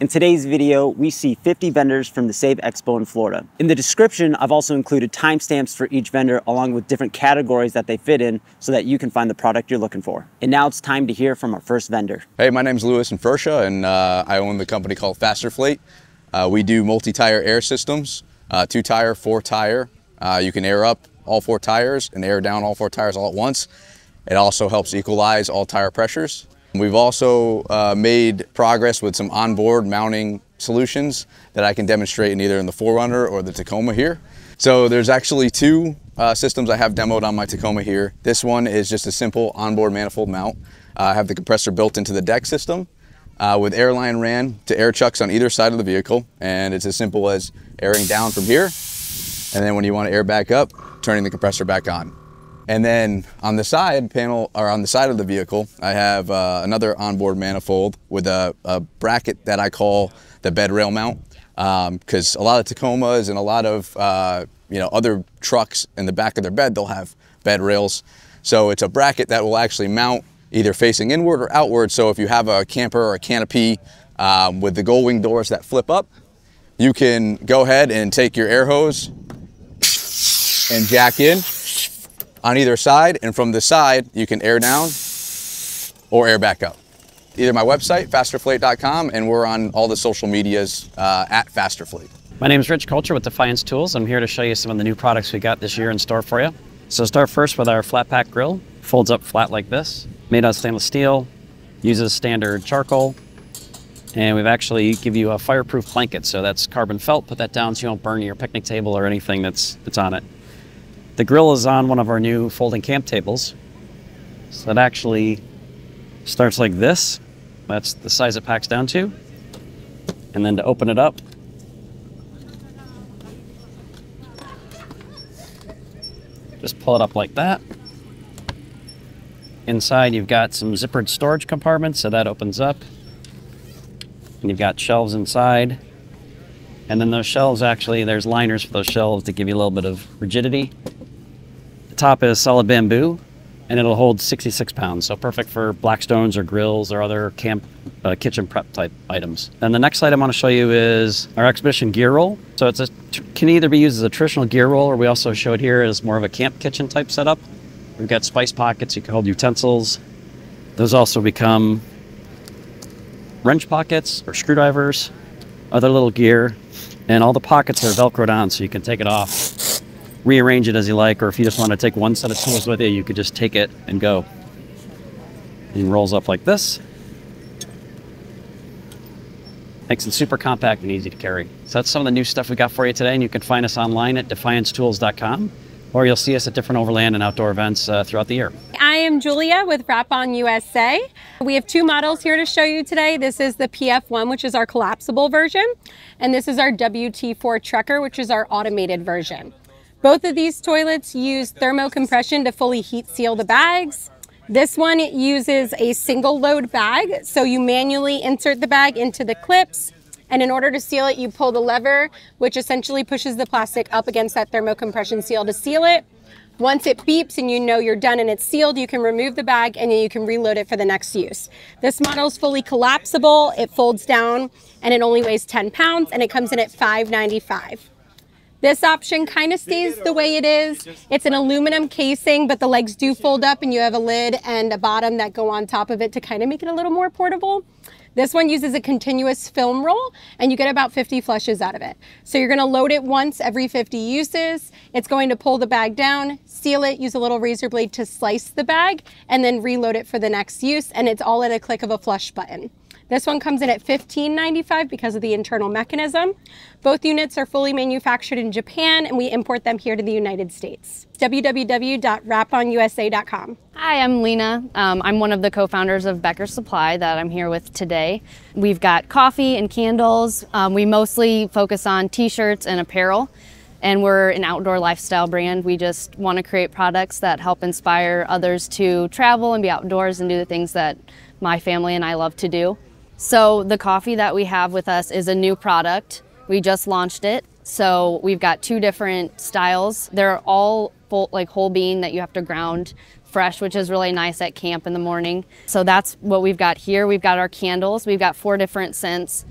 In today's video, we see 50 vendors from the Save Expo in Florida. In the description, I've also included timestamps for each vendor along with different categories that they fit in so that you can find the product you're looking for. And now it's time to hear from our first vendor. Hey, my name's Lewis and Infersha and uh, I own the company called Fasterflate. Uh, we do multi-tire air systems, uh, two tire, four tire. Uh, you can air up all four tires and air down all four tires all at once. It also helps equalize all tire pressures. We've also uh, made progress with some onboard mounting solutions that I can demonstrate in either in the 4Runner or the Tacoma here. So there's actually two uh, systems I have demoed on my Tacoma here. This one is just a simple onboard manifold mount. Uh, I have the compressor built into the deck system uh, with airline ran to air chucks on either side of the vehicle. And it's as simple as airing down from here. And then when you want to air back up, turning the compressor back on. And then on the side panel, or on the side of the vehicle, I have uh, another onboard manifold with a, a, bracket that I call the bed rail mount. Because um, a lot of Tacomas and a lot of uh, you know other trucks in the back of their bed, they'll have bed rails. So it's a bracket that will actually mount either facing inward or outward. So if you have a camper or a canopy um, with the gull wing doors that flip up, you can go ahead and take your air hose and jack in on either side. And from the side, you can air down or air back up. Either my website, fasterflate.com, and we're on all the social medias uh, at Fasterflate. My name is Rich Culture with Defiance Tools. I'm here to show you some of the new products we got this year in store for you. So start first with our flat pack grill. Folds up flat like this. Made out of stainless steel. Uses standard charcoal. And we've actually give you a fireproof blanket. So that's carbon felt. Put that down so you don't burn your picnic table or anything that's, that's on it. The grill is on one of our new folding camp tables. So it actually starts like this. That's the size it packs down to. And then to open it up, just pull it up like that. Inside you've got some zippered storage compartments, so that opens up. And you've got shelves inside. And then those shelves actually, there's liners for those shelves to give you a little bit of rigidity top is solid bamboo and it'll hold 66 pounds. So perfect for Blackstones or grills or other camp uh, kitchen prep type items. And the next item I want to show you is our Expedition gear roll. So it's a, can either be used as a traditional gear roll or we also show it here as more of a camp kitchen type setup. We've got spice pockets, you can hold utensils. Those also become wrench pockets or screwdrivers, other little gear, and all the pockets are velcroed on so you can take it off rearrange it as you like, or if you just want to take one set of tools with you, you could just take it and go. And rolls up like this. Makes it super compact and easy to carry. So that's some of the new stuff we got for you today, and you can find us online at defiancetools.com, or you'll see us at different overland and outdoor events uh, throughout the year. I am Julia with Wrappon USA. We have two models here to show you today. This is the PF1, which is our collapsible version, and this is our WT4 Trekker, which is our automated version. Both of these toilets use thermocompression to fully heat seal the bags. This one uses a single load bag, so you manually insert the bag into the clips, and in order to seal it, you pull the lever, which essentially pushes the plastic up against that thermocompression seal to seal it. Once it beeps and you know you're done and it's sealed, you can remove the bag and then you can reload it for the next use. This model is fully collapsible, it folds down, and it only weighs 10 pounds, and it comes in at $5.95. This option kind of stays the way it is. It's an aluminum casing, but the legs do fold up and you have a lid and a bottom that go on top of it to kind of make it a little more portable. This one uses a continuous film roll and you get about 50 flushes out of it. So you're gonna load it once every 50 uses. It's going to pull the bag down, seal it, use a little razor blade to slice the bag, and then reload it for the next use. And it's all at a click of a flush button. This one comes in at $15.95 because of the internal mechanism. Both units are fully manufactured in Japan and we import them here to the United States. www.wrapponusa.com. Hi, I'm Lena. Um, I'm one of the co-founders of Becker Supply that I'm here with today. We've got coffee and candles. Um, we mostly focus on t-shirts and apparel and we're an outdoor lifestyle brand. We just want to create products that help inspire others to travel and be outdoors and do the things that my family and I love to do. So the coffee that we have with us is a new product. We just launched it. So we've got two different styles. They're all full, like whole bean that you have to ground fresh, which is really nice at camp in the morning. So that's what we've got here. We've got our candles. We've got four different scents.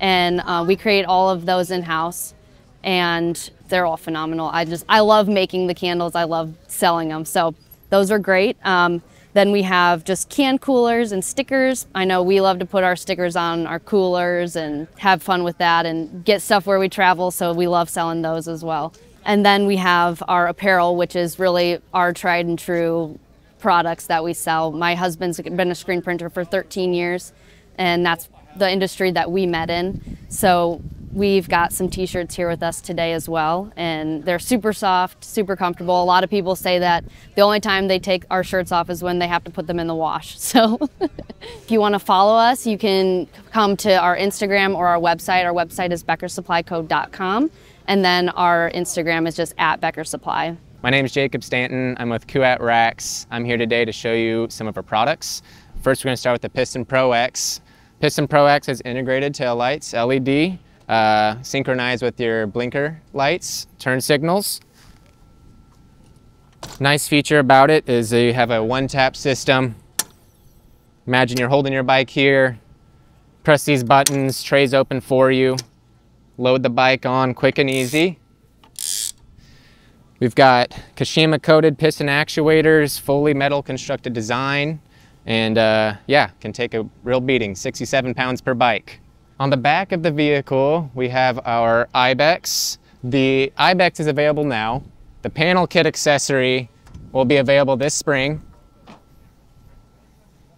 and uh, we create all of those in house, and they're all phenomenal. I just I love making the candles. I love selling them. So those are great. Um, then we have just can coolers and stickers. I know we love to put our stickers on our coolers and have fun with that and get stuff where we travel. So we love selling those as well. And then we have our apparel, which is really our tried and true products that we sell. My husband's been a screen printer for 13 years, and that's the industry that we met in. So we've got some t-shirts here with us today as well and they're super soft super comfortable. A lot of people say that the only time they take our shirts off is when they have to put them in the wash. So if you want to follow us you can come to our instagram or our website. Our website is beckersupplyco.com and then our instagram is just at becker supply my name is jacob stanton. I'm with kuat racks i'm here today to show you some of our products. First we're going to start with the piston pro x. Piston pro x has integrated tail lights led uh, synchronize with your blinker lights, turn signals. Nice feature about it is you have a one-tap system. Imagine you're holding your bike here, press these buttons, trays open for you, load the bike on quick and easy. We've got Kashima coated piston actuators, fully metal constructed design, and uh, yeah, can take a real beating, 67 pounds per bike. On the back of the vehicle, we have our Ibex. The Ibex is available now. The panel kit accessory will be available this spring,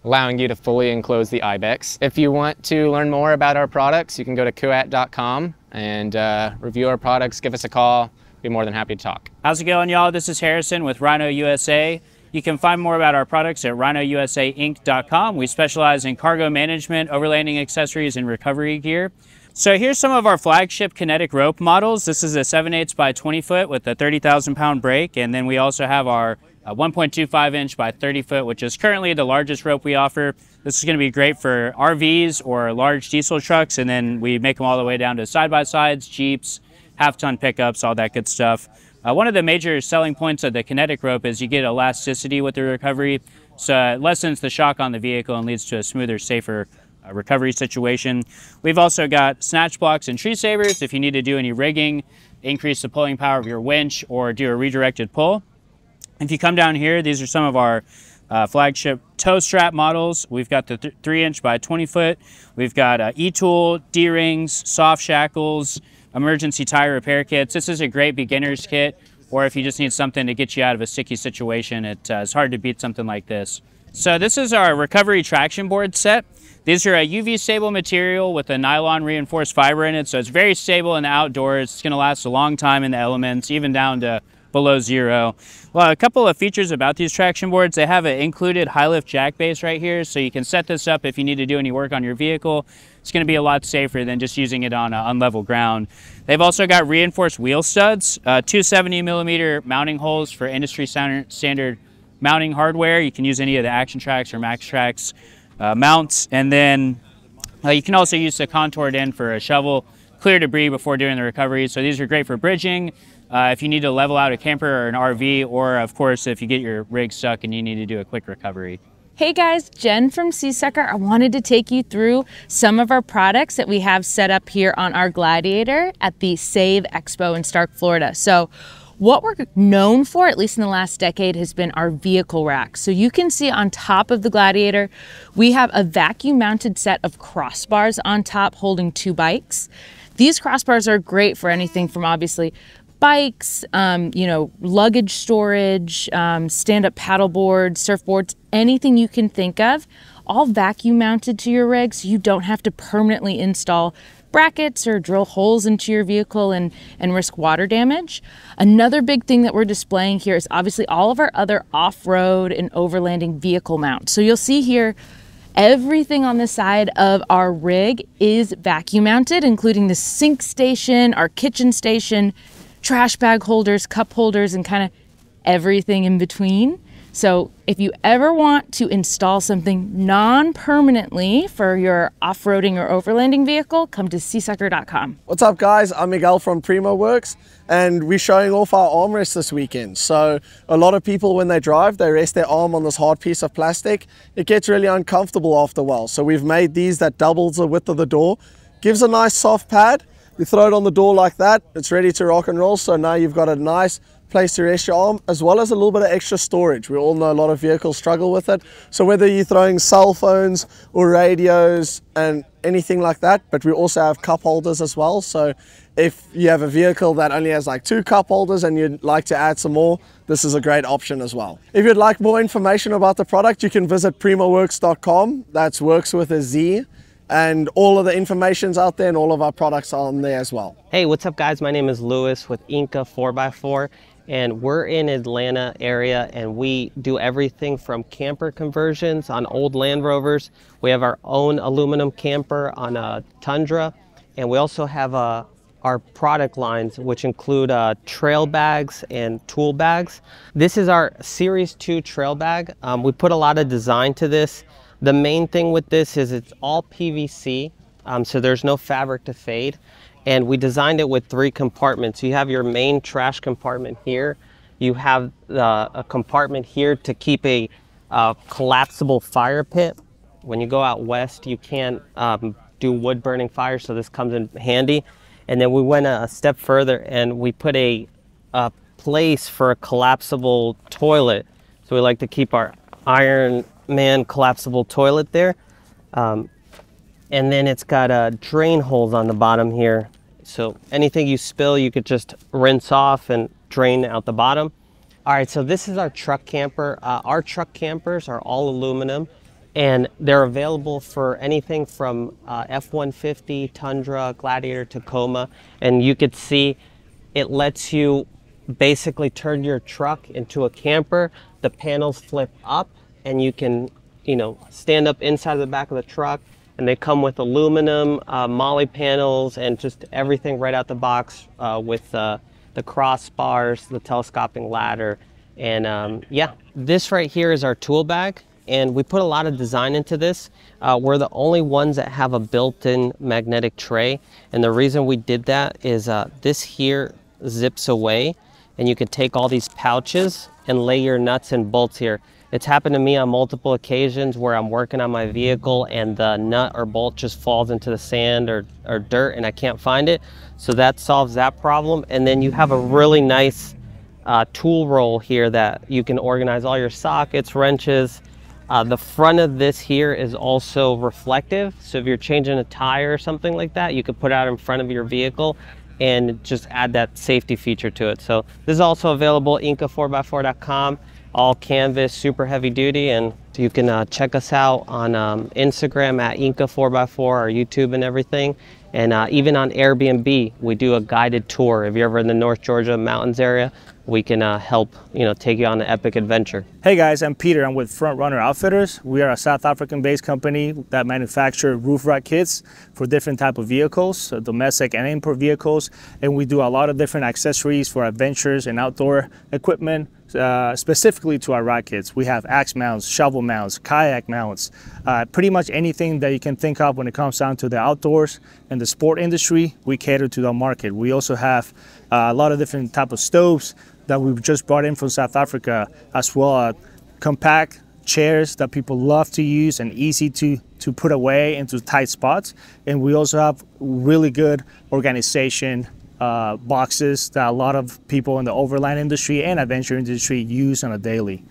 allowing you to fully enclose the Ibex. If you want to learn more about our products, you can go to kuat.com and uh, review our products, give us a call. Be more than happy to talk. How's it going, y'all? This is Harrison with Rhino USA. You can find more about our products at rhinousainc.com. We specialize in cargo management, overlanding accessories, and recovery gear. So here's some of our flagship kinetic rope models. This is a 7 8 by 20 foot with a 30,000 pound brake. And then we also have our uh, 1.25 inch by 30 foot, which is currently the largest rope we offer. This is going to be great for RVs or large diesel trucks. And then we make them all the way down to side-by-sides, Jeeps, half-ton pickups, all that good stuff. Uh, one of the major selling points of the kinetic rope is you get elasticity with the recovery, so it lessens the shock on the vehicle and leads to a smoother, safer uh, recovery situation. We've also got snatch blocks and tree savers if you need to do any rigging, increase the pulling power of your winch, or do a redirected pull. If you come down here, these are some of our uh, flagship tow strap models. We've got the th 3 inch by 20 foot. We've got uh, E-tool, D-rings, soft shackles, emergency tire repair kits. This is a great beginner's kit, or if you just need something to get you out of a sticky situation, it, uh, it's hard to beat something like this. So this is our recovery traction board set. These are a UV stable material with a nylon reinforced fiber in it, so it's very stable in the outdoors. It's gonna last a long time in the elements, even down to below zero. Well, a couple of features about these traction boards, they have an included high lift jack base right here, so you can set this up if you need to do any work on your vehicle. It's gonna be a lot safer than just using it on uh, unlevel ground. They've also got reinforced wheel studs, uh, two 70 millimeter mounting holes for industry standard mounting hardware. You can use any of the Action Tracks or MaxTrax uh, mounts, and then uh, you can also use the contoured end for a shovel, clear debris before doing the recovery. So these are great for bridging, uh, if you need to level out a camper or an RV, or of course, if you get your rig stuck and you need to do a quick recovery. Hey guys, Jen from Seasucker. I wanted to take you through some of our products that we have set up here on our Gladiator at the Save Expo in Starke, Florida. So what we're known for, at least in the last decade, has been our vehicle rack. So you can see on top of the Gladiator, we have a vacuum mounted set of crossbars on top holding two bikes. These crossbars are great for anything from obviously bikes, um, you know, luggage storage, um, stand-up paddleboards, surfboards, anything you can think of, all vacuum mounted to your rig so you don't have to permanently install brackets or drill holes into your vehicle and, and risk water damage. Another big thing that we're displaying here is obviously all of our other off-road and overlanding vehicle mounts. So you'll see here Everything on the side of our rig is vacuum mounted, including the sink station, our kitchen station, trash bag holders, cup holders, and kind of everything in between. So if you ever want to install something non-permanently for your off-roading or overlanding vehicle, come to seasucker.com. What's up guys, I'm Miguel from Primo Workz and we're showing off our armrests this weekend. So a lot of people when they drive, they rest their arm on this hard piece of plastic. It gets really uncomfortable after a while. So we've made these that doubles the width of the door gives a nice soft pad. You throw it on the door like that, it's ready to rock and roll. So now you've got a nice place to rest your arm, as well as a little bit of extra storage. We all know a lot of vehicles struggle with it. So whether you're throwing cell phones or radios and anything like that, but we also have cup holders as well. So if you have a vehicle that only has like two cup holders and you'd like to add some more, this is a great option as well. If you'd like more information about the product, you can visit primoworkz.com. That's works with a Z and all of the information's out there and all of our products are on there as well. Hey, what's up guys? My name is Lewis with Inca 4x4 and we're in Atlanta area and we do everything from camper conversions on old Land Rovers. We have our own aluminum camper on a Tundra and we also have uh, our product lines which include uh, trail bags and tool bags. This is our Series 2 trail bag. Um, we put a lot of design to this. The main thing with this is it's all PVC um, so there's no fabric to fade and we designed it with three compartments. You have your main trash compartment here. You have uh, a compartment here to keep a uh, collapsible fire pit. When you go out west, you can't um, do wood burning fire, so this comes in handy. And then we went a step further and we put a, a place for a collapsible toilet. So we like to keep our Iron Man collapsible toilet there. Um, and then it's got uh, drain holes on the bottom here so anything you spill, you could just rinse off and drain out the bottom. All right, so this is our truck camper. Uh, our truck campers are all aluminum and they're available for anything from uh, F-150, Tundra, Gladiator, Tacoma. And you could see it lets you basically turn your truck into a camper. The panels flip up and you can, you know, stand up inside of the back of the truck and they come with aluminum uh, MOLLE panels and just everything right out the box uh, with uh, the crossbars, the telescoping ladder, and um, yeah. This right here is our tool bag, and we put a lot of design into this. Uh, we're the only ones that have a built-in magnetic tray, and the reason we did that is uh, this here zips away, and you can take all these pouches and lay your nuts and bolts here. It's happened to me on multiple occasions where I'm working on my vehicle and the nut or bolt just falls into the sand or, or dirt and I can't find it. So that solves that problem. And then you have a really nice uh, tool roll here that you can organize all your sockets, wrenches. Uh, the front of this here is also reflective. So if you're changing a tire or something like that, you could put out in front of your vehicle and just add that safety feature to it. So this is also available inca4x4.com all canvas, super heavy duty, and you can uh, check us out on um, Instagram at Inca4x4, our YouTube and everything. And uh, even on Airbnb, we do a guided tour. If you're ever in the North Georgia mountains area, we can uh, help you know take you on an epic adventure. Hey guys, I'm Peter. I'm with Front Runner Outfitters. We are a South African-based company that manufacture roof rack kits for different type of vehicles, domestic and import vehicles, and we do a lot of different accessories for adventures and outdoor equipment. Uh, specifically to our rack kits, we have axe mounts, shovel mounts, kayak mounts, uh, pretty much anything that you can think of when it comes down to the outdoors and the sport industry, we cater to the market. We also have uh, a lot of different type of stoves that we've just brought in from South Africa, as well as compact chairs that people love to use and easy to, to put away into tight spots. And we also have really good organization uh, boxes that a lot of people in the overland industry and adventure industry use on a daily.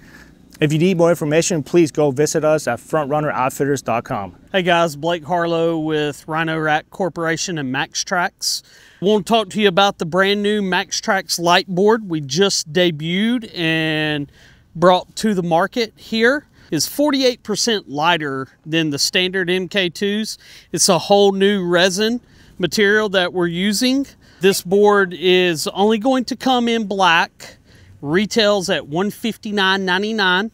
If you need more information, please go visit us at frontrunneroutfitters.com. Hey guys, Blake Harlow with Rhino-Rack Corporation and MAXTRAX. Want to talk to you about the brand new MAXTRAX light board we just debuted and brought to the market here is 48% lighter than the standard MK2s. It's a whole new resin material that we're using. This board is only going to come in black retails at $159.99.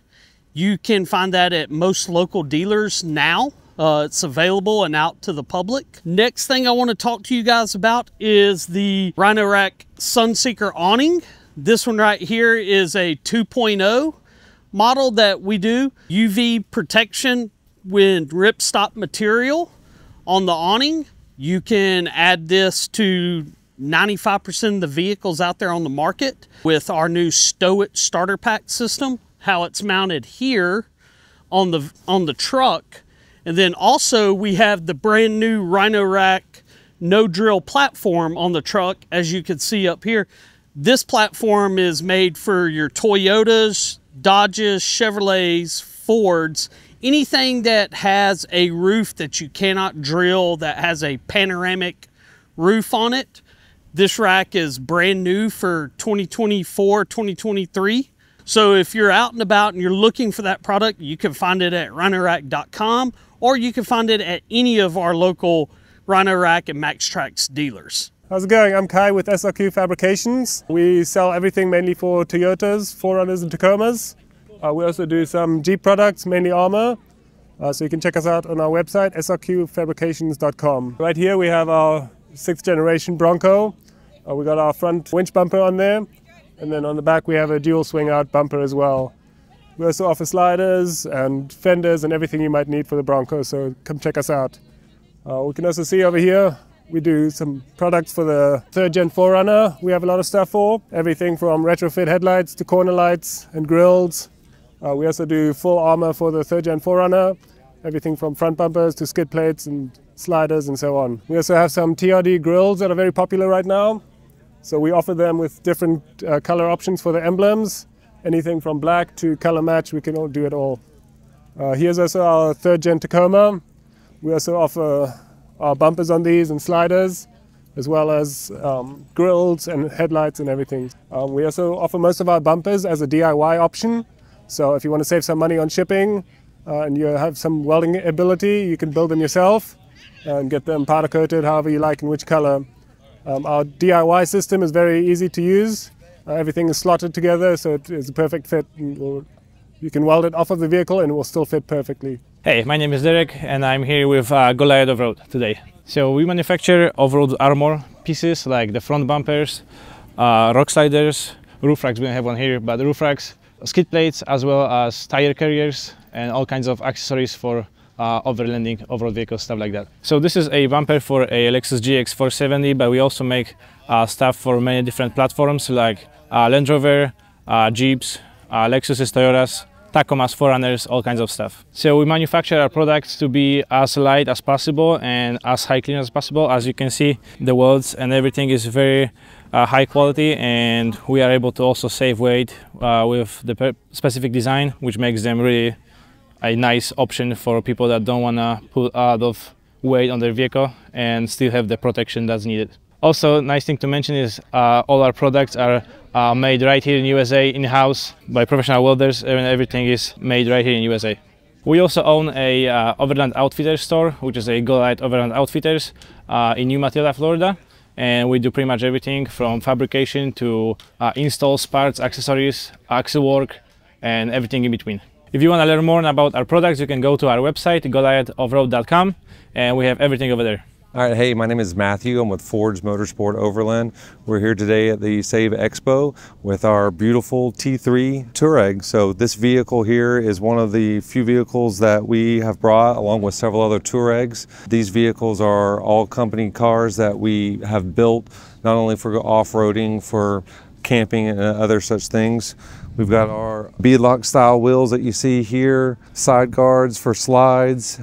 You can find that at most local dealers now. Uh, it's available and out to the public. Next thing I want to talk to you guys about is the Rhino-Rack Sunseeker awning. This one right here is a 2.0 model that we do. UV protection with ripstop material on the awning. You can add this to 95% of the vehicles out there on the market with our new Stow It starter pack system, how it's mounted here on the, on the truck. And then also we have the brand new Rhino-Rack no drill platform on the truck, as you can see up here. This platform is made for your Toyotas, Dodges, Chevrolets, Fords, anything that has a roof that you cannot drill that has a panoramic roof on it. This rack is brand new for 2024, 2023. So if you're out and about and you're looking for that product, you can find it at rhinorack.com or you can find it at any of our local Rhino Rack and MaxTrax dealers. How's it going? I'm Kai with SRQ Fabrications. We sell everything mainly for Toyotas, 4Runners and Tacomas. Uh, we also do some Jeep products, mainly armor. Uh, so you can check us out on our website, srqfabrications.com. Right here we have our sixth generation Bronco. Uh, we got our front winch bumper on there. And then on the back we have a dual swing out bumper as well. We also offer sliders and fenders and everything you might need for the Bronco, so come check us out. Uh, we can also see over here we do some products for the third gen 4Runner. We have a lot of stuff for everything from retrofit headlights to corner lights and grills. Uh, we also do full armor for the third gen 4Runner, everything from front bumpers to skid plates and sliders and so on. We also have some TRD grills that are very popular right now. So we offer them with different uh, color options for the emblems, anything from black to color match, we can all do it all. Uh, here's also our third gen Tacoma. We also offer our bumpers on these and sliders, as well as um, grills and headlights and everything. Um, we also offer most of our bumpers as a DIY option. So if you want to save some money on shipping uh, and you have some welding ability, you can build them yourself and get them powder coated however you like in which color. Um, our DIY system is very easy to use. Uh, everything is slotted together, so it is a perfect fit. You can weld it off of the vehicle and it will still fit perfectly. Hey, my name is Derek and I'm here with uh, Goliath Off-Road today. So we manufacture off-road armor pieces like the front bumpers, uh, rock sliders, roof racks, we don't have one here, but roof racks, skid plates, as well as tire carriers and all kinds of accessories for uh, overlanding, off-road vehicles, stuff like that. So this is a bumper for a Lexus GX 470, but we also make uh, stuff for many different platforms like uh, Land Rover, uh, Jeeps, uh, Lexus, Toyotas, Tacomas, 4Runners, all kinds of stuff. So we manufacture our products to be as light as possible and as high clean as possible. As you can see, the welds and everything is very uh, high quality and we are able to also save weight uh, with the specific design, which makes them really a nice option for people that don't want to put a lot of weight on their vehicle and still have the protection that's needed. Also, nice thing to mention is uh, all our products are uh, made right here in USA in-house by professional welders and everything is made right here in USA. We also own a uh, Overland Outfitters store, which is a Goliath Overland Outfitters uh, in New Matilda, Florida. And we do pretty much everything from fabrication to uh, installs, parts, accessories, axle work, and everything in between. If you want to learn more about our products, you can go to our website, goliathoffroad.com, and we have everything over there. All right, hey, my name is Matthew. I'm with Forge Motorsport Overland. We're here today at the Save Expo with our beautiful T3 Touareg. So this vehicle here is one of the few vehicles that we have brought along with several other Touaregs. These vehicles are all company cars that we have built not only for off-roading, for camping and other such things. We've got our beadlock style wheels that you see here, side guards for slides,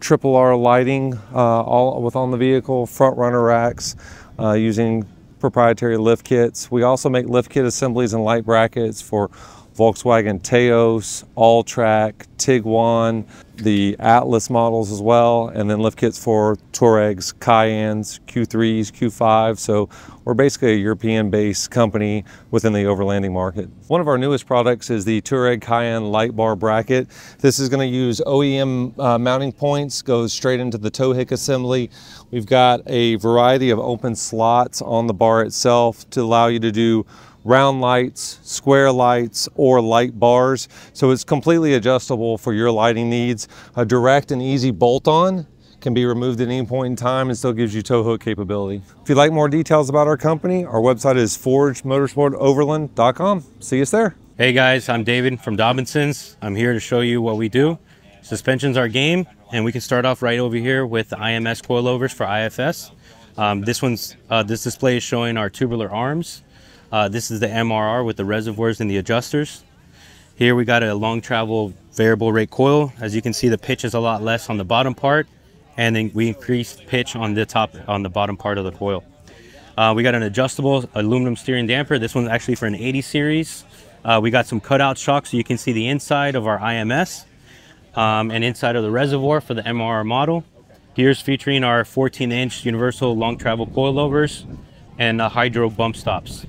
triple R lighting uh, all with on the vehicle, front runner racks uh, using proprietary lift kits. We also make lift kit assemblies and light brackets for Volkswagen Taos, All-Track, Tiguan, the Atlas models as well, and then lift kits for Touaregs, Cayennes, Q3s, Q5. So we're basically a European-based company within the overlanding market. One of our newest products is the Touareg Cayenne light bar bracket. This is going to use OEM uh, mounting points, goes straight into the tow hick assembly. We've got a variety of open slots on the bar itself to allow you to do round lights, square lights, or light bars. So it's completely adjustable for your lighting needs. A direct and easy bolt-on can be removed at any point in time and still gives you tow hook capability. If you'd like more details about our company, our website is forgemotorsportoverland.com. See us there. Hey guys, I'm David from Dobinson's. I'm here to show you what we do. Suspension's our game, and we can start off right over here with IMS coilovers for IFS. Um, this one's uh, this display is showing our tubular arms. Uh, this is the MRR with the reservoirs and the adjusters. Here we got a long travel variable rate coil. As you can see, the pitch is a lot less on the bottom part and then we increase pitch on the top, on the bottom part of the coil. Uh, we got an adjustable aluminum steering damper. This one's actually for an 80 series. Uh, we got some cutout shocks so you can see the inside of our IMS um, and inside of the reservoir for the MRR model. Here's featuring our 14 inch universal long travel coilovers and uh, hydro bump stops.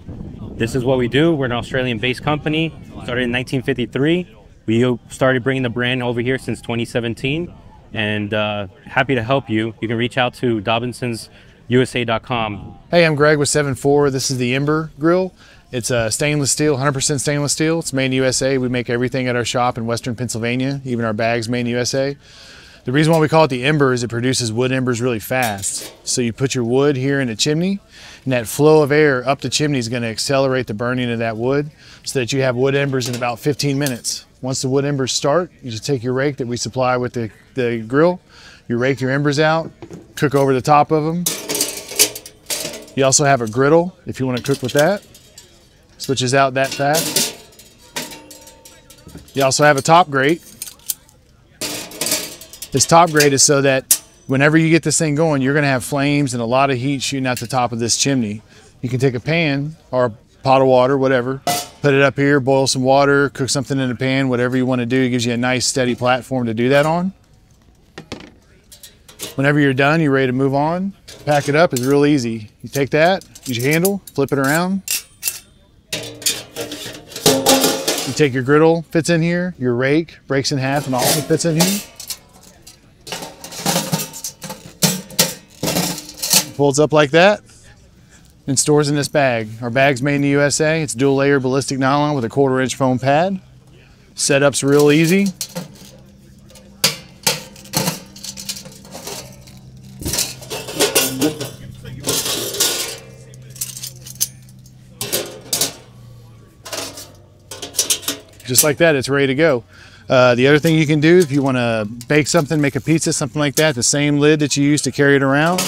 This is what we do. We're an Australian based company, started in 1953. We started bringing the brand over here since 2017 and uh, happy to help you. You can reach out to DobinsonsUSA.com. Hey, I'm Greg with 7.4. This is the Ember Grill. It's a stainless steel, 100% stainless steel. It's made in USA. We make everything at our shop in Western Pennsylvania, even our bags made in USA. The reason why we call it the ember is it produces wood embers really fast. So you put your wood here in the chimney and that flow of air up the chimney is gonna accelerate the burning of that wood so that you have wood embers in about 15 minutes. Once the wood embers start, you just take your rake that we supply with the, the grill, you rake your embers out, cook over the top of them. You also have a griddle if you wanna cook with that. Switches out that fast. You also have a top grate this top grate is so that whenever you get this thing going, you're gonna have flames and a lot of heat shooting out the top of this chimney. You can take a pan or a pot of water, whatever, put it up here, boil some water, cook something in a pan, whatever you wanna do. It gives you a nice steady platform to do that on. Whenever you're done, you're ready to move on. Pack it up, it's real easy. You take that, use your handle, flip it around. You take your griddle, fits in here, your rake breaks in half and also fits in here. Folds up like that and stores in this bag. Our bag's made in the USA. It's dual layer ballistic nylon with a quarter inch foam pad. Setup's real easy. Just like that, it's ready to go. Uh, the other thing you can do if you want to bake something, make a pizza, something like that, the same lid that you use to carry it around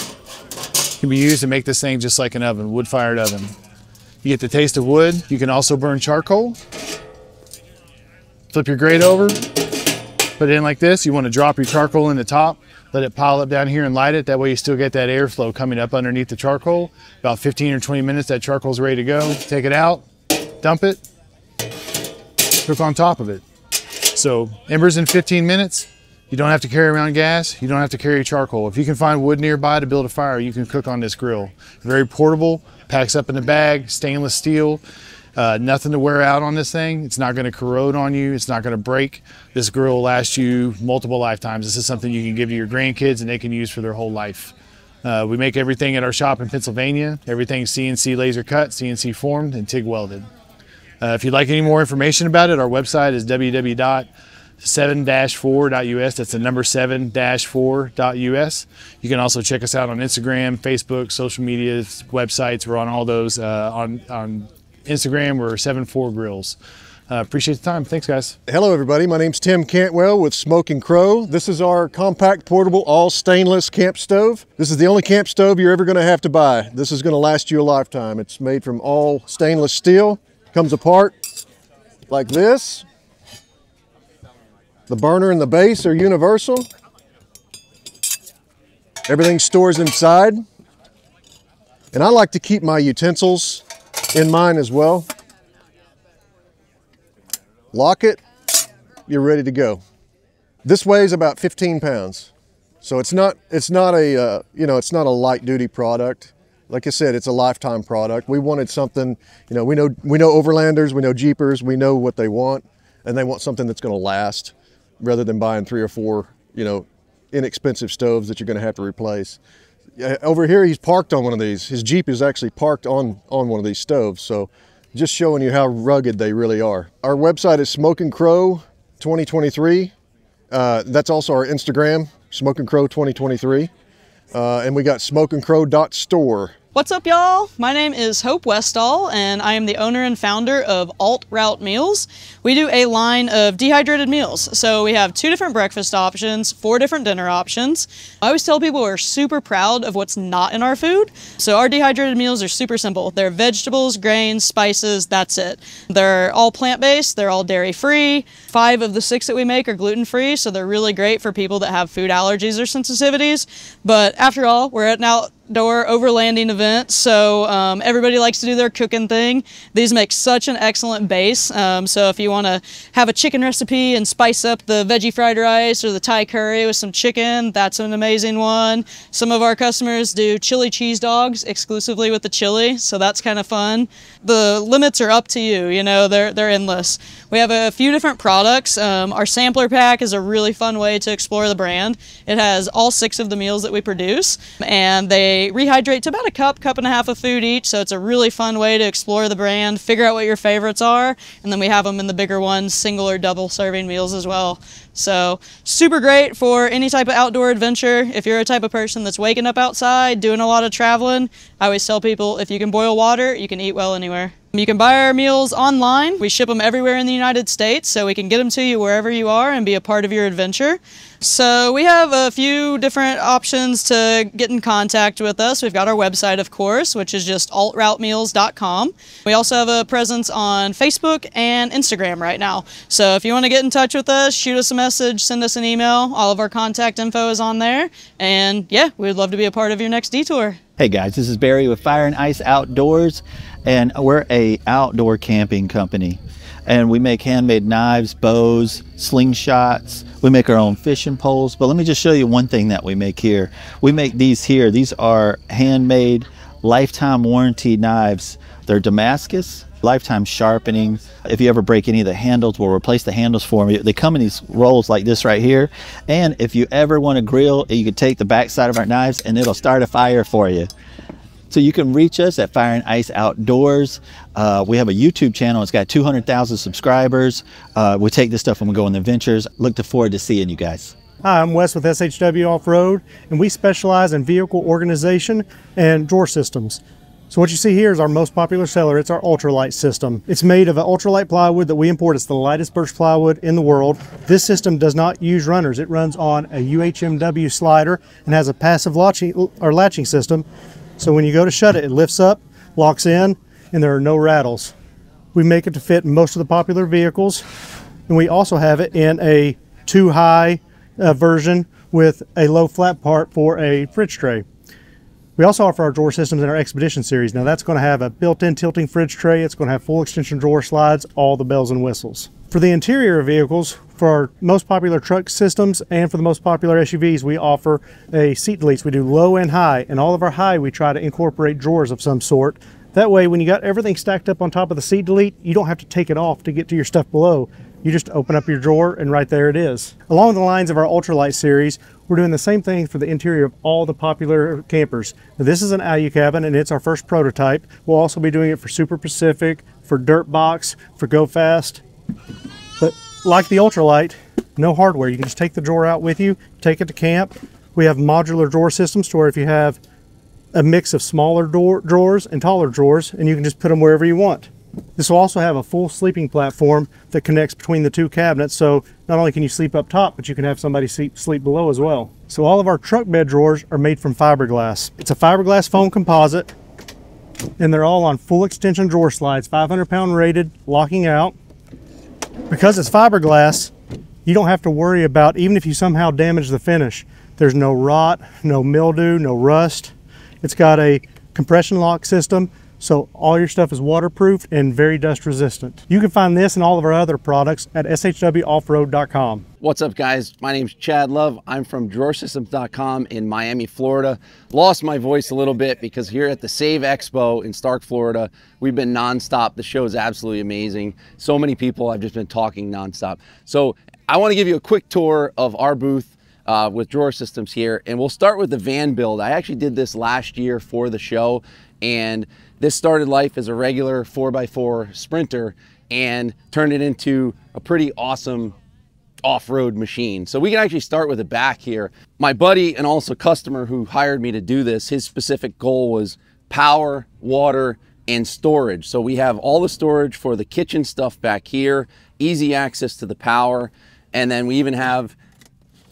can be used to make this thing just like an oven, wood-fired oven. You get the taste of wood. You can also burn charcoal. Flip your grate over, put it in like this. You want to drop your charcoal in the top, let it pile up down here and light it. That way you still get that airflow coming up underneath the charcoal. About 15 or 20 minutes, that charcoal's ready to go. Take it out, dump it, cook on top of it. So embers in 15 minutes, you don't have to carry around gas. You don't have to carry charcoal. If you can find wood nearby to build a fire, you can cook on this grill. Very portable, packs up in a bag, stainless steel. Uh, nothing to wear out on this thing. It's not going to corrode on you. It's not going to break. This grill will last you multiple lifetimes. This is something you can give to your grandkids and they can use for their whole life. Uh, we make everything at our shop in Pennsylvania. Everything CNC laser cut, CNC formed, and TIG welded. Uh, if you'd like any more information about it, our website is www 7-4.us. That's the number 7-4.us. You can also check us out on Instagram, Facebook, social media, websites. We're on all those. Uh, on, on Instagram, we're 74 Grills. Uh, appreciate the time. Thanks, guys. Hello, everybody. My name's Tim Cantwell with Smokin Crow. This is our compact, portable, all stainless camp stove. This is the only camp stove you're ever going to have to buy. This is going to last you a lifetime. It's made from all stainless steel. Comes apart like this. The burner and the base are universal. Everything stores inside. And I like to keep my utensils in mine as well. Lock it, you're ready to go. This weighs about 15 pounds. So it's not, it's not a, uh, you know, it's not a light duty product. Like I said, it's a lifetime product. We wanted something, you know, we know, we know overlanders, we know Jeepers, we know what they want, and they want something that's gonna last rather than buying three or four, you know, inexpensive stoves that you're going to have to replace. Over here, he's parked on one of these. His Jeep is actually parked on, on one of these stoves. So just showing you how rugged they really are. Our website is Smokin Crow 2023. Uh, that's also our Instagram, Smokin Crow 2023. Uh, and we got smokincrow.store What's up, y'all? My name is Hope Westall, and I am the owner and founder of Alt Route Meals. We do a line of dehydrated meals. So we have two different breakfast options, four different dinner options. I always tell people we're super proud of what's not in our food. So our dehydrated meals are super simple. They're vegetables, grains, spices, that's it. They're all plant-based, they're all dairy-free. Five of the six that we make are gluten-free, so they're really great for people that have food allergies or sensitivities. But after all, we're at an outdoor overlanding event, so um, everybody likes to do their cooking thing. These make such an excellent base. Um, so if you want to have a chicken recipe and spice up the veggie fried rice or the Thai curry with some chicken, that's an amazing one. Some of our customers do chili cheese dogs exclusively with the chili, so that's kind of fun. The limits are up to you, you know, they're, they're endless. We have a few different products. Um, our sampler pack is a really fun way to explore the brand. It has all six of the meals that we produce, and they rehydrate to about a cup, cup and a half of food each, so it's a really fun way to explore the brand, figure out what your favorites are, and then we have them in the bigger ones, single or double serving meals as well. So super great for any type of outdoor adventure. If you're a type of person that's waking up outside, doing a lot of traveling, I always tell people if you can boil water, you can eat well anywhere. You can buy our meals online. We ship them everywhere in the United States, so we can get them to you wherever you are and be a part of your adventure. So we have a few different options to get in contact with us. We've got our website, of course, which is just altroutemeals.com. We also have a presence on Facebook and Instagram right now. So if you want to get in touch with us, shoot us a message, send us an email. All of our contact info is on there. And yeah, we'd love to be a part of your next detour. Hey guys, this is Barry with Fire and Ice Outdoors, and we're a outdoor camping company. And we make handmade knives, bows, slingshots. We make our own fishing poles. But let me just show you one thing that we make here. We make these here. These are handmade, lifetime warranty knives. They're Damascus, lifetime sharpening. If you ever break any of the handles, we'll replace the handles for them. They come in these rolls like this right here. And if you ever want to grill, you can take the back side of our knives and it'll start a fire for you. So you can reach us at Fire and Ice Outdoors. Uh, we have a YouTube channel. It's got 200,000 subscribers. Uh, we take this stuff and we go on the adventures. Look forward to seeing you guys. Hi, I'm Wes with SHW Off-Road, and we specialize in vehicle organization and drawer systems. So what you see here is our most popular seller. It's our ultralight system. It's made of an ultralight plywood that we import. It's the lightest birch plywood in the world. This system does not use runners. It runs on a UHMW slider and has a passive latching, or latching system so when you go to shut it, it lifts up, locks in, and there are no rattles. We make it to fit most of the popular vehicles, and we also have it in a two high uh, version with a low flat part for a fridge tray. We also offer our drawer systems in our Expedition series. Now that's going to have a built-in tilting fridge tray. It's going to have full extension drawer slides, all the bells and whistles. For the interior of vehicles, for our most popular truck systems and for the most popular SUVs, we offer a seat deletes. We do low and high, and all of our high we try to incorporate drawers of some sort. That way, when you got everything stacked up on top of the seat delete, you don't have to take it off to get to your stuff below. You just open up your drawer and right there it is. Along the lines of our ultralight series, we're doing the same thing for the interior of all the popular campers. Now, this is an Alucabin and it's our first prototype. We'll also be doing it for Super Pacific, for Dirt Box, for Go Fast. But like the ultralight, no hardware. You can just take the drawer out with you, take it to camp. We have modular drawer systems to where if you have a mix of smaller door, drawers and taller drawers, and you can just put them wherever you want. This will also have a full sleeping platform that connects between the two cabinets, so not only can you sleep up top, but you can have somebody sleep, sleep below as well. So all of our truck bed drawers are made from fiberglass. It's a fiberglass foam composite, and they're all on full extension drawer slides, 500 pound rated, locking out. Because it's fiberglass, you don't have to worry about, even if you somehow damage the finish, there's no rot, no mildew, no rust. It's got a compression lock system, so all your stuff is waterproof and very dust resistant. You can find this and all of our other products at shwoffroad.com. What's up guys? My name's Chad Love. I'm from drawersystems.com in Miami, Florida. Lost my voice a little bit because here at the Save Expo in Starke, Florida, we've been nonstop. The show is absolutely amazing. So many people, I've just been talking nonstop. So I wanna give you a quick tour of our booth uh, with drawer systems here. And we'll start with the van build. I actually did this last year for the show and this started life as a regular 4x4 Sprinter and turned it into a pretty awesome off-road machine. So we can actually start with the back here. My buddy and also customer who hired me to do this, his specific goal was power, water, and storage. So we have all the storage for the kitchen stuff back here, easy access to the power, and then we even have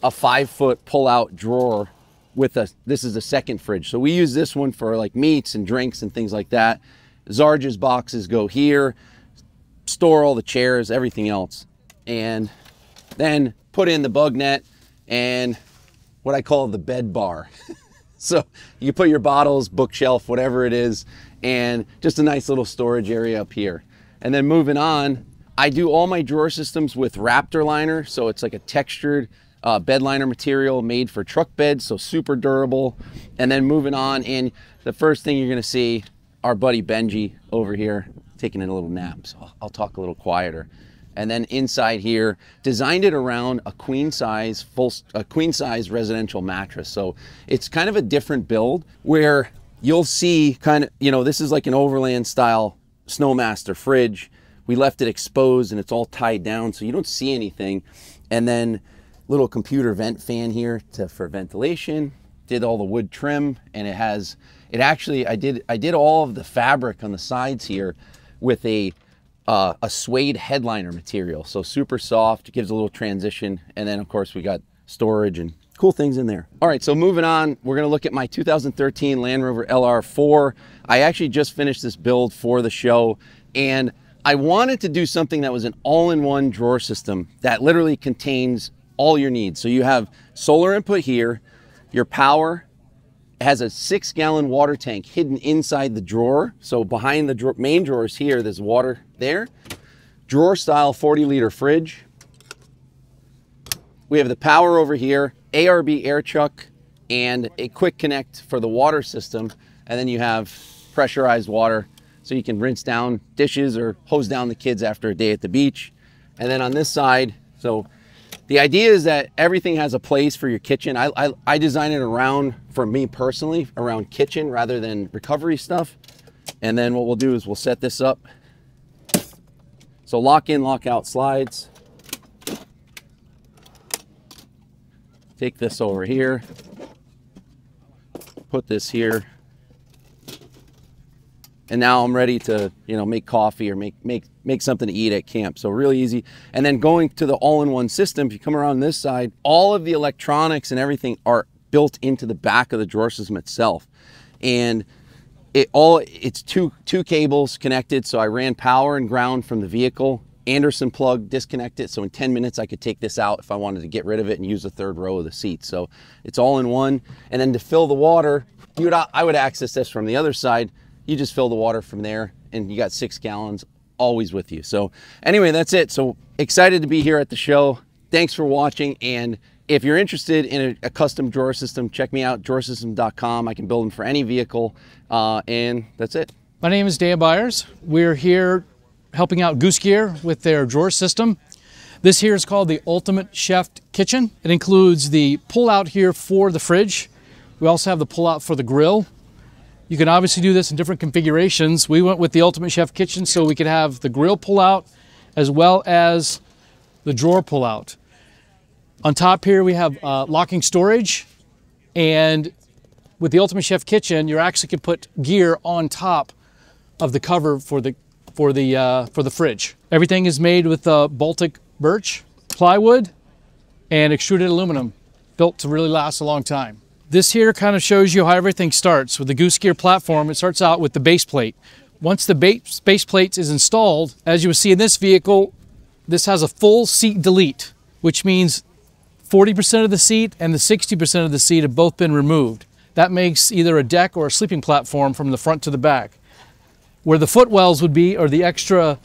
a five foot pull out drawer with a, this is the second fridge. So we use this one for like meats and drinks and things like that. Zarges boxes go here, store all the chairs, everything else. And then put in the bug net and what I call the bed bar. so you put your bottles, bookshelf, whatever it is, and just a nice little storage area up here. And then moving on, I do all my drawer systems with Raptor liner. So it's like a textured uh, bed liner material made for truck beds, so super durable. And then moving on, and the first thing you're gonna see, our buddy Benji over here taking a little nap. So I'll talk a little quieter. And then inside here, designed it around a queen size full, a queen size residential mattress. So it's kind of a different build where you'll see kind of, you know, this is like an overland style Snomaster fridge. We left it exposed and it's all tied down so you don't see anything. And then little computer vent fan here to for ventilation. Did all the wood trim and it has it actually i did i did all of the fabric on the sides here with a uh, a suede headliner material. So super soft gives a little transition and then of course we got storage and cool things in there. All right so moving on we're going to look at my 2013 land rover lr4 i actually just finished this build for the show and i wanted to do something that was an all-in-one drawer system that literally contains all your needs. So you have solar input here, your power has a six gallon water tank hidden inside the drawer. So behind the drawer, main drawers here, there's water there. Drawer style 40 liter fridge. We have the power over here, ARB air chuck, and a quick connect for the water system. And then you have pressurized water so you can rinse down dishes or hose down the kids after a day at the beach. And then on this side, so the idea is that everything has a place for your kitchen. I, I, I design it around, for me personally, around kitchen rather than recovery stuff. And then what we'll do is we'll set this up. So lock in, lock out slides. Take this over here. Put this here and now I'm ready to, you know, make coffee or make make make something to eat at camp. So really easy. And then going to the all-in-one system, if you come around this side, all of the electronics and everything are built into the back of the drawer system itself. And it all it's two two cables connected. So I ran power and ground from the vehicle. Anderson plug, disconnect it. So in 10 minutes, I could take this out if I wanted to get rid of it and use the third row of the seat. So it's all in one. And then to fill the water, you would, I would access this from the other side you just fill the water from there and you got six gallons always with you. So anyway, that's it. So excited to be here at the show. Thanks for watching. And if you're interested in a, a custom drawer system, check me out, drawersystem.com. I can build them for any vehicle. Uh, and that's it. My name is Dan Byers. We're here helping out Goose Gear with their drawer system. This here is called the Ultimate Chef Kitchen. It includes the pull out here for the fridge. We also have the pull out for the grill. You can obviously do this in different configurations. We went with the Ultimate Chef Kitchen so we could have the grill pull out as well as the drawer pull out. On top here we have uh, locking storage and with the Ultimate Chef Kitchen you actually can put gear on top of the cover for the for the uh, for the fridge. Everything is made with uh, Baltic birch, plywood, and extruded aluminum, built to really last a long time. This here kind of shows you how everything starts. With the Goose Gear platform, it starts out with the base plate. Once the base, base plate is installed, as you will see in this vehicle, this has a full seat delete, which means 40% of the seat and the 60% of the seat have both been removed. That makes either a deck or a sleeping platform from the front to the back. Where the footwells would be, or the extra,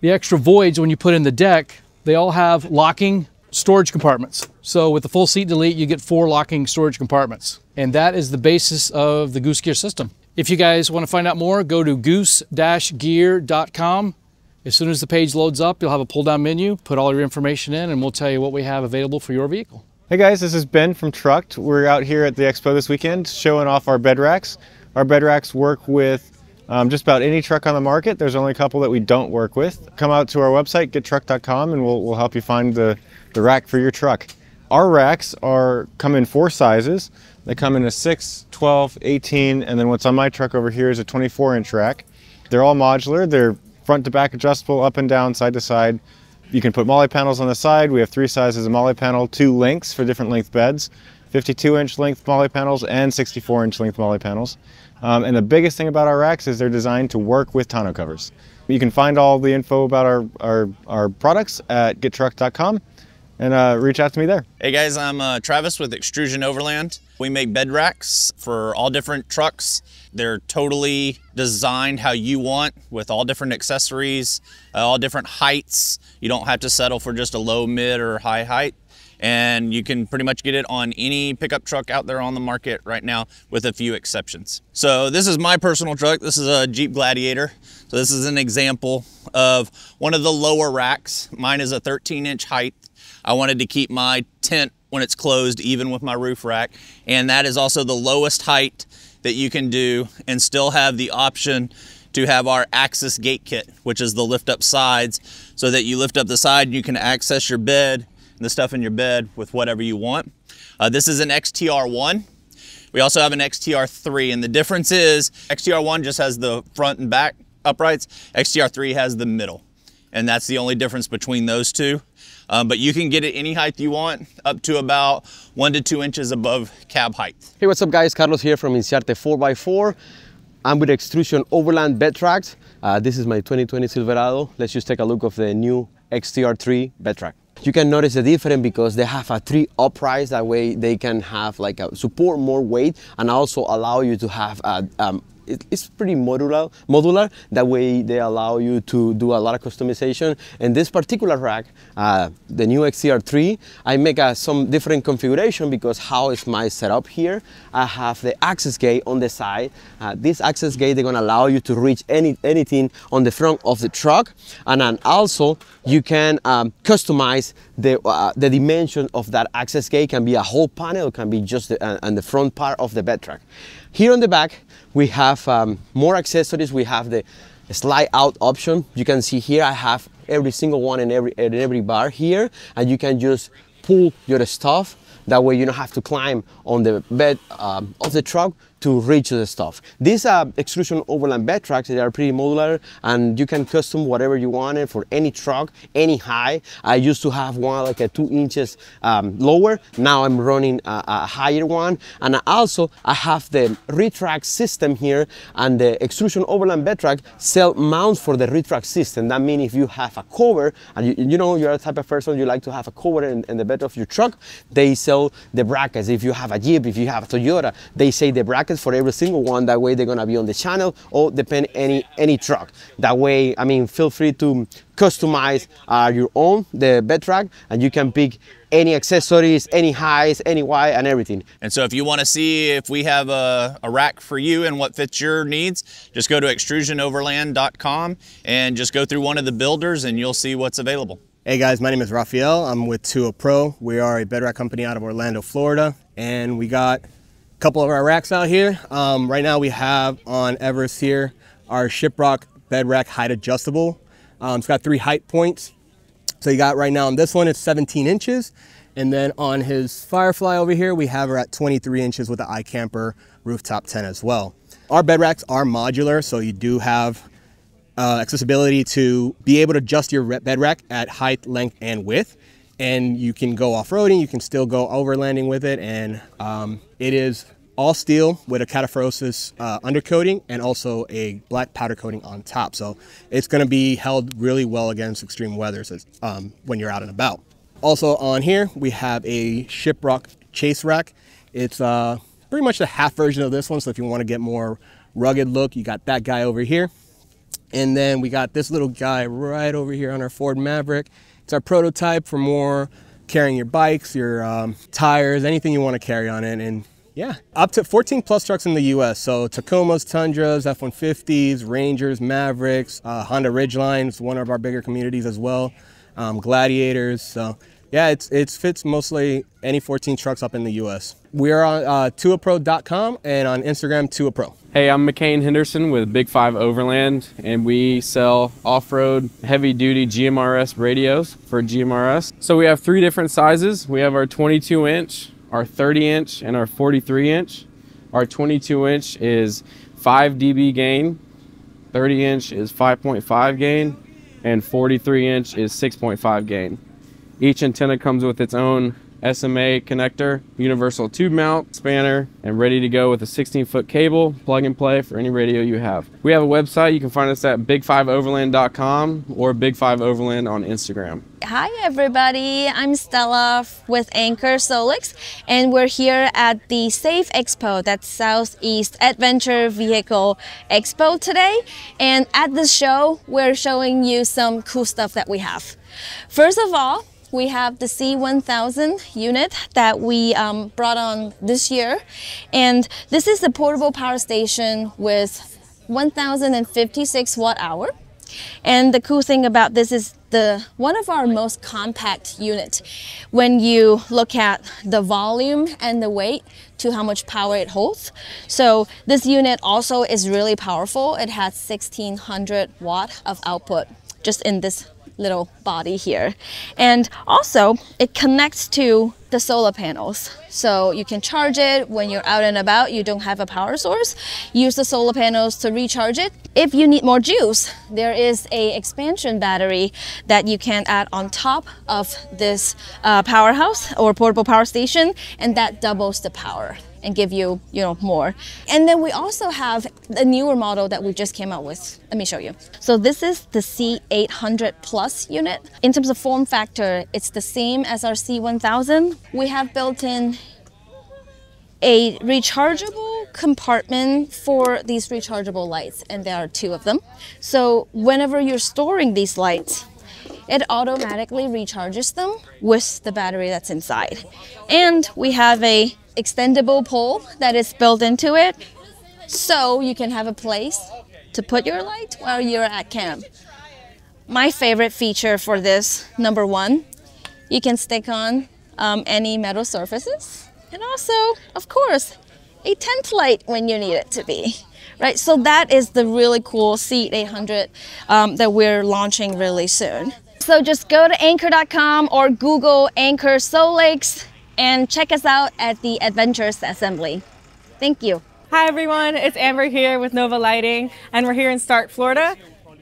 the extra voids when you put in the deck, they all have locking storage compartments. So with the full seat delete, you get four locking storage compartments. And that is the basis of the Goose Gear system. If you guys want to find out more, go to goose-gear.com. As soon as the page loads up, you'll have a pull-down menu, put all your information in, and we'll tell you what we have available for your vehicle. Hey guys, this is Ben from Truckt. We're out here at the expo this weekend showing off our bed racks. Our bed racks work with um, just about any truck on the market. There's only a couple that we don't work with. Come out to our website, gettruckt.com, and we'll, we'll help you find the, the rack for your truck. Our racks are come in four sizes. They come in a 6, 12, 18, and then what's on my truck over here is a 24 inch rack. They're all modular. They're front to back adjustable, up and down, side to side. You can put MOLLE panels on the side. We have three sizes of MOLLE panel, two lengths for different length beds, 52 inch length MOLLE panels and 64 inch length MOLLE panels. Um, and the biggest thing about our racks is they're designed to work with tonneau covers. You can find all the info about our, our, our products at gettruckt.com and uh, reach out to me there. Hey guys, I'm uh, Travis with Extrusion Overland. We make bed racks for all different trucks. They're totally designed how you want with all different accessories, uh, all different heights. You don't have to settle for just a low, mid, or high height. And you can pretty much get it on any pickup truck out there on the market right now with a few exceptions. So this is my personal truck. This is a Jeep Gladiator. So this is an example of one of the lower racks. Mine is a 13 inch height. I wanted to keep my tent when it's closed even with my roof rack. And that is also the lowest height that you can do and still have the option to have our access gate kit, which is the lift up sides so that you lift up the side and you can access your bed and the stuff in your bed with whatever you want. Uh, this is an XTR1. We also have an XTR3 and the difference is XTR1 just has the front and back uprights. XTR3 has the middle and that's the only difference between those two. Um, but you can get it any height you want, up to about one to two inches above cab height. Hey, what's up guys? Carlos here from Inciarte 4x4. I'm with Extrusion Overland Bed Tracks. Uh, this is my 2020 Silverado. Let's just take a look of the new XTR3 bed track. You can notice the difference because they have a three uprights. That way they can have like a support more weight and also allow you to have a, um, it's pretty modular, modular. That way they allow you to do a lot of customization. And this particular rack, uh, the new XTR3, I make a, some different configuration because how is my setup here? I have the access gate on the side. Uh, this access gate, they're gonna allow you to reach any anything on the front of the truck. And then also you can um, customize the, uh, the dimension of that access gate. It can be a whole panel, it can be just the, uh, the front part of the bed track. Here on the back, we have um, more accessories. We have the slide out option. You can see here I have every single one in every, in every bar here and you can just pull your stuff. That way you don't have to climb on the bed um, of the truck to reach the stuff. These uh, extrusion overland bed tracks, they are pretty modular and you can custom whatever you wanted for any truck, any height. I used to have one like a two inches um, lower. Now I'm running a, a, higher one. And also I have the Retrax system here and the extrusion overland bed track sell mounts for the Retrax system. That means if you have a cover and you, you know you're the type of person you like to have a cover in, in the bed of your truck, they sell the brackets. If you have a Jeep, if you have a Toyota, they say the brackets for every single one. That way they're gonna be on the channel or depend any any truck. That way, I mean, feel free to customize uh, your own the bed track and you can pick any accessories, any highs, any wide and everything. And so if you wanna see if we have a, a rack for you and what fits your needs, just go to extrusionoverland.com and just go through one of the builders and you'll see what's available. Hey guys, my name is Rafael. I'm with Tua Pro. We are a bed rack company out of Orlando, Florida, and we got couple of our racks out here. Um, right now we have on Everest here our Shiprock bed rack height adjustable. Um, it's got three height points. So you got right now on this one, it's 17 inches. And then on his Firefly over here, we have her at 23 inches with the iCamper rooftop tent as well. Our bed racks are modular, so you do have uh, accessibility to be able to adjust your bed rack at height, length, and width and you can go off-roading, you can still go overlanding with it, and um, it is all steel with a cataphoresis uh, undercoating and also a black powder coating on top. So it's going to be held really well against extreme weather um, when you're out and about. Also on here, we have a Shiprock chase rack. It's uh, pretty much the half version of this one. So if you want to get more rugged look, you got that guy over here. And then we got this little guy right over here on our Ford Maverick. It's our prototype for more carrying your bikes, your um, tires, anything you want to carry on it. And yeah, up to 14 plus trucks in the US. So Tacomas, Tundras, F-150s, Rangers, Mavericks, uh, Honda Ridgelines, one of our bigger communities as well. Um, gladiators. So Yeah, it's it fits mostly any 14 trucks up in the U.S. We are on uh, tuapro.com and on Instagram tuapro. Hey, I'm McCain Henderson with Big Five Overland, and we sell off-road heavy-duty GMRS radios for GMRS. So we have three different sizes. We have our 22-inch, our 30-inch, and our 43-inch. Our 22-inch is 5 dB gain, 30-inch is 5.5 gain, and 43-inch is 6.5 gain. Each antenna comes with its own SMA connector, universal tube mount, spanner, and ready to go with a 16 foot cable, plug and play for any radio you have. We have a website. You can find us at big5overland.com or big5overland on Instagram. Hi everybody, I'm Stella with Anker Solix and we're here at the SAVE Expo, that's Southeast Adventure Vehicle Expo today. And at this show, we're showing you some cool stuff that we have. First of all, we have the C1000 unit that we um, brought on this year. And this is the portable power station with 1056 watt hour. And the cool thing about this is the one of our most compact unit when you look at the volume and the weight to how much power it holds. So this unit also is really powerful. It has 1600 watt of output just in this little body here. And also it connects to the solar panels. So you can charge it when you're out and about, you don't have a power source, use the solar panels to recharge it. If you need more juice, there is a expansion battery that you can add on top of this uh, powerhouse or portable power station and that doubles the power and give you, you know, more. And then we also have a newer model that we just came out with. Let me show you. So this is the C800 Plus unit. In terms of form factor, it's the same as our C1000. We have built in a rechargeable compartment for these rechargeable lights, and there are two of them. So whenever you're storing these lights, it automatically recharges them with the battery that's inside. And we have a extendable pole that is built into it so you can have a place to put your light while you're at camp. My favorite feature for this, number one, you can stick on um, any metal surfaces and also, of course, a tent light when you need it to be. Right, so that is the really cool C800 um, that we're launching really soon. So just go to anker.com or Google Anker Solix and check us out at the Adventures Assembly. Thank you. Hi everyone, it's Amber here with Nova Lighting and we're here in Starke, Florida.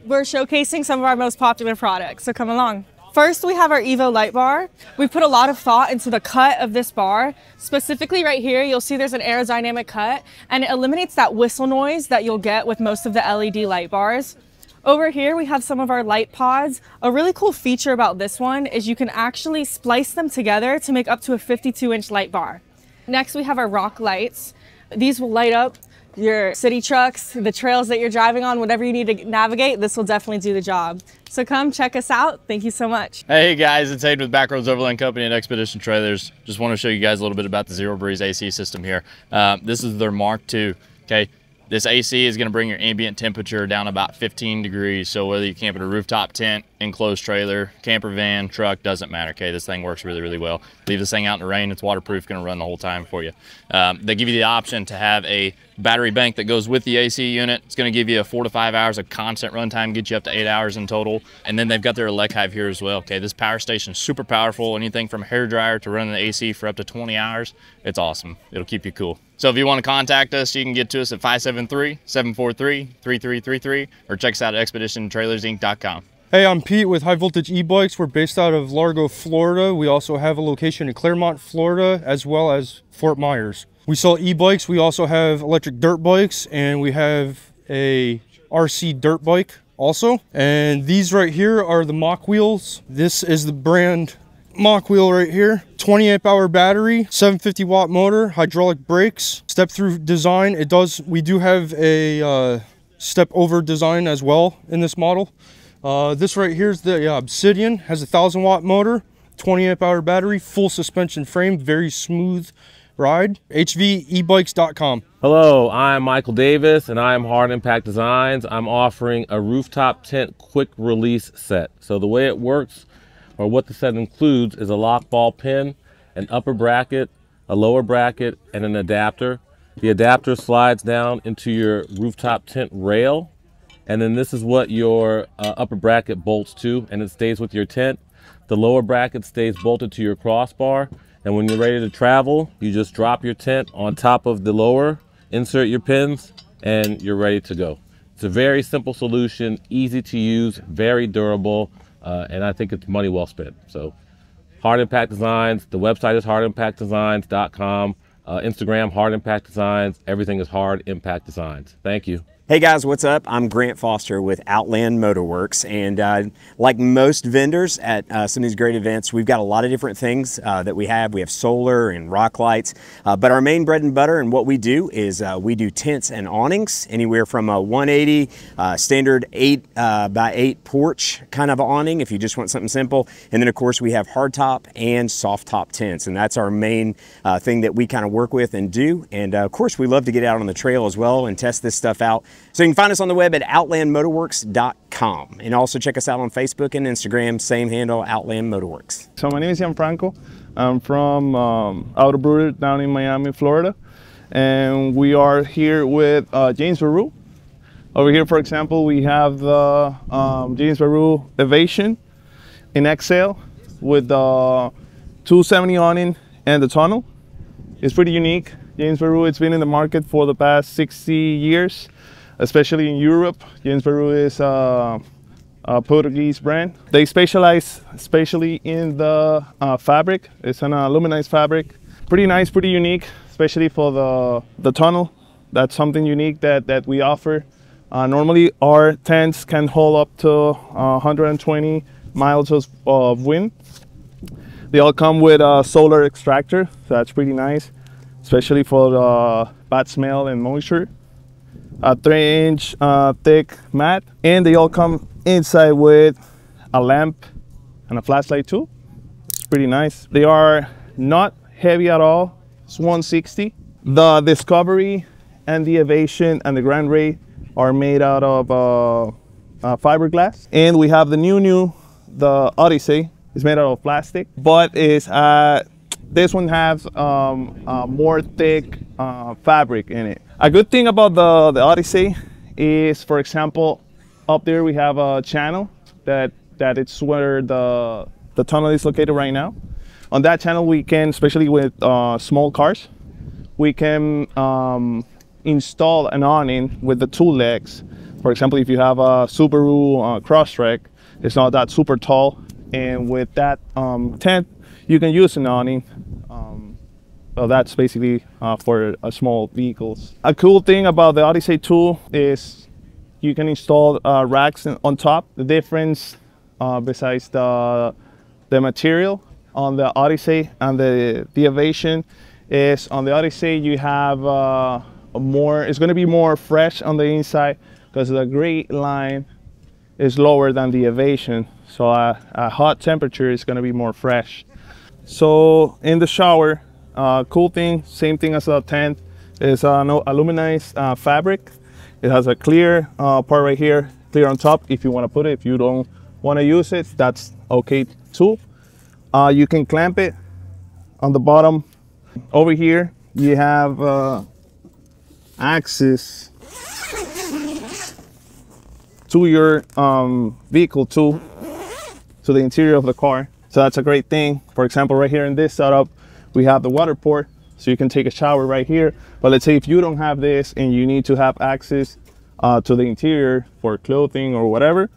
We're showcasing some of our most popular products, so come along. First, we have our Evo light bar. We put a lot of thought into the cut of this bar. Specifically right here, you'll see there's an aerodynamic cut and it eliminates that whistle noise that you'll get with most of the LED light bars. Over here, we have some of our light pods. A really cool feature about this one is you can actually splice them together to make up to a 52 inch light bar. Next, we have our rock lights. These will light up your city trucks, the trails that you're driving on, whatever you need to navigate, this will definitely do the job. So come check us out. Thank you so much. Hey guys, it's Hayden with Backroads Overland Company and Expedition Trailers. Just want to show you guys a little bit about the Zero Breeze AC system here. Uh, this is their Mark II. Okay, this AC is going to bring your ambient temperature down about 15 degrees. So whether you camp in a rooftop tent, enclosed trailer, camper van, truck, doesn't matter. Okay, this thing works really, really well. Leave this thing out in the rain, it's waterproof, going to run the whole time for you. Um, they give you the option to have a battery bank that goes with the AC unit. It's going to give you a four to five hours of constant runtime, get you up to eight hours in total. And then they've got their ElectHive here as well. Okay, this power station is super powerful. Anything from hair dryer to running the AC for up to 20 hours, it's awesome. It'll keep you cool. So if you want to contact us, you can get to us at 573-743-3333 or check us out at expeditiontrailersinc.com. Hey, I'm Pete with High Voltage E-Bikes. We're based out of Largo, Florida. We also have a location in Clermont, Florida, as well as Fort Myers. We sell e-bikes. We also have electric dirt bikes, and we have a RC dirt bike also. And these right here are the Mokwheels. This is the brand Mokwheel right here. 20 amp hour battery 750 watt motor hydraulic brakes step through design. It does we do have a uh, step over design as well in this model. Uh, this right here is the uh, obsidian has a thousand watt motor 20 amp hour battery full suspension frame very smooth ride. Hvebikes.com hello i'm michael davis and i'm hard impact designs. I'm offering a rooftop tent quick release set. So the way it works or what the set includes, is a lock ball pin, an upper bracket, a lower bracket, and an adapter. The adapter slides down into your rooftop tent rail, and then this is what your uh, upper bracket bolts to, and it stays with your tent. The lower bracket stays bolted to your crossbar, and when you're ready to travel, you just drop your tent on top of the lower, insert your pins, and you're ready to go. It's a very simple solution, easy to use, very durable, uh, and I think it's money well spent. So Hard Impact Designs, the website is hardimpactdesigns.com, uh, Instagram, Hard Impact Designs, everything is Hard Impact Designs. Thank you. Hey guys, what's up? I'm Grant Foster with Outland Motorworks, and uh, like most vendors at uh, some of these great events, we've got a lot of different things uh, that we have. We have solar and rock lights, uh, but our main bread and butter and what we do is uh, we do tents and awnings, anywhere from a 180 uh, standard 8 by 8 porch kind of awning if you just want something simple, and then of course we have hardtop and soft top tents, and that's our main thing that we kind of work with and do. And of course, we love to get out on the trail as well and test this stuff out. So you can find us on the web at outlandmotorworks.com and also check us out on Facebook and Instagram, same handle, Outland Motorworks. So my name is Gianfranco. I'm from um, Autobrooder down in Miami, Florida. And we are here with uh, James Baroud. Over here, for example, we have the um, James Baroud Evasion in Exhale with the 270 awning and the tunnel. It's pretty unique. James Baroud, it's been in the market for the past 60 years especially in Europe. James Baroud is a, Portuguese brand. They specialize especially in the uh, fabric. It's an aluminized fabric. Pretty nice, pretty unique, especially for the, the tunnel. That's something unique that, that we offer. Uh, normally our tents can hold up to uh, 120 miles of wind. They all come with a solar extractor, so that's pretty nice, especially for the bad smell and moisture a three inch uh, thick mat and they all come inside with a lamp and a flashlight too. It's pretty nice. They are not heavy at all. It's 160 the discovery and the evasion and the grand raid are made out of uh, uh, fiberglass. And we have the new new the odyssey is made out of plastic but it's uh, this one has um, uh, more thick uh, fabric in it. A good thing about the, the Odyssey is, for example, up there we have a channel that, that it's where the, the tunnel is located right now. On that channel we can, especially with uh, small cars, we can um, install an awning with the two legs. For example, if you have a Subaru uh, Crosstrek, it's not that super tall, and with that um, tent, you can use an awning. Um, that's basically uh, for uh, small vehicles. A cool thing about the Odyssey 2 is you can install uh, racks on top. The difference uh, besides the, the material on the Odyssey and the, the Evasion is on the Odyssey you have uh, more, it's going to be more fresh on the inside because the gray line is lower than the Evasion. So a, a hot temperature is going to be more fresh. So in the shower, uh, cool thing, same thing as a tent, is an aluminized uh, fabric. It has a clear uh, part right here, clear on top if you want to put it. If you don't want to use it, that's okay too. Uh, you can clamp it on the bottom. Over here, you have uh, access to your um, vehicle too, to the interior of the car. So that's a great thing. For example, right here in this setup, we have the water port, so you can take a shower right here. But let's say if you don't have this and you need to have access uh, to the interior for clothing or whatever,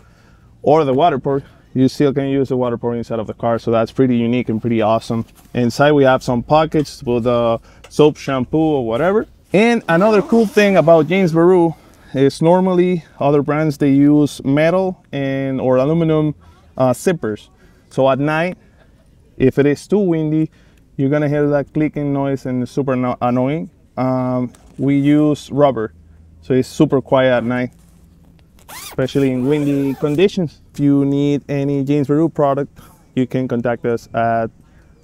or the water port, you still can use the water port inside of the car. So that's pretty unique and pretty awesome. Inside we have some pockets with uh, soap, shampoo, or whatever. And another cool thing about James Baroud is normally other brands, they use metal and or aluminum uh, zippers. So at night, if it is too windy, you're gonna hear that clicking noise and it's super annoying. Um, we use rubber, so it's super quiet at night, especially in windy conditions. If you need any James Baroud product, you can contact us at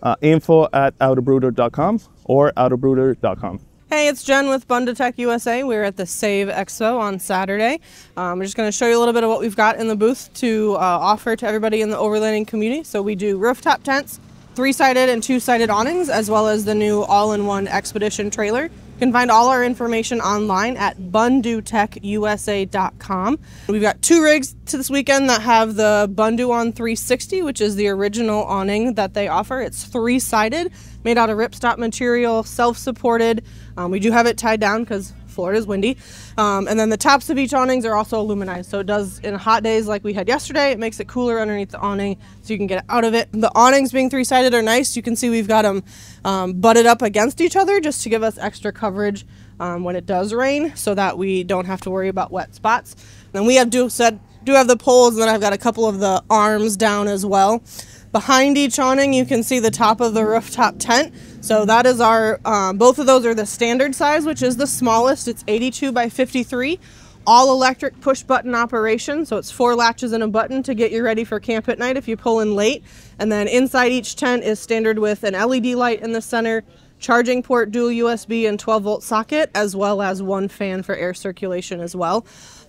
uh, info at autobrooder.com or autobrooder.com. Hey, it's Jen with Bundutech USA. We're at the Save Expo on Saturday. Um, I'm just going to show you a little bit of what we've got in the booth to uh, offer to everybody in the overlanding community. So we do rooftop tents, three-sided and two-sided awnings, as well as the new all-in-one expedition trailer. Can find all our information online at bundutechusa.com. We've got two rigs to this weekend that have the BunduAwn 360, which is the original awning that they offer. It's three-sided, made out of ripstop material, self-supported. Um, we do have it tied down because Florida is windy. Um, and then the tops of each awnings are also aluminized. So it does in hot days like we had yesterday, it makes it cooler underneath the awning so you can get out of it. The awnings being three sided are nice. You can see we've got them um, butted up against each other just to give us extra coverage um, when it does rain so that we don't have to worry about wet spots. then we have do, said, do have the poles and then I've got a couple of the arms down as well. Behind each awning, you can see the top of the rooftop tent. So that is our, um, both of those are the standard size, which is the smallest. It's 82 by 53. All electric push button operation. So it's four latches and a button to get you ready for camp at night if you pull in late. And then inside each tent is standard with an LED light in the center, charging port, dual USB and 12 volt socket, as well as one fan for air circulation as well.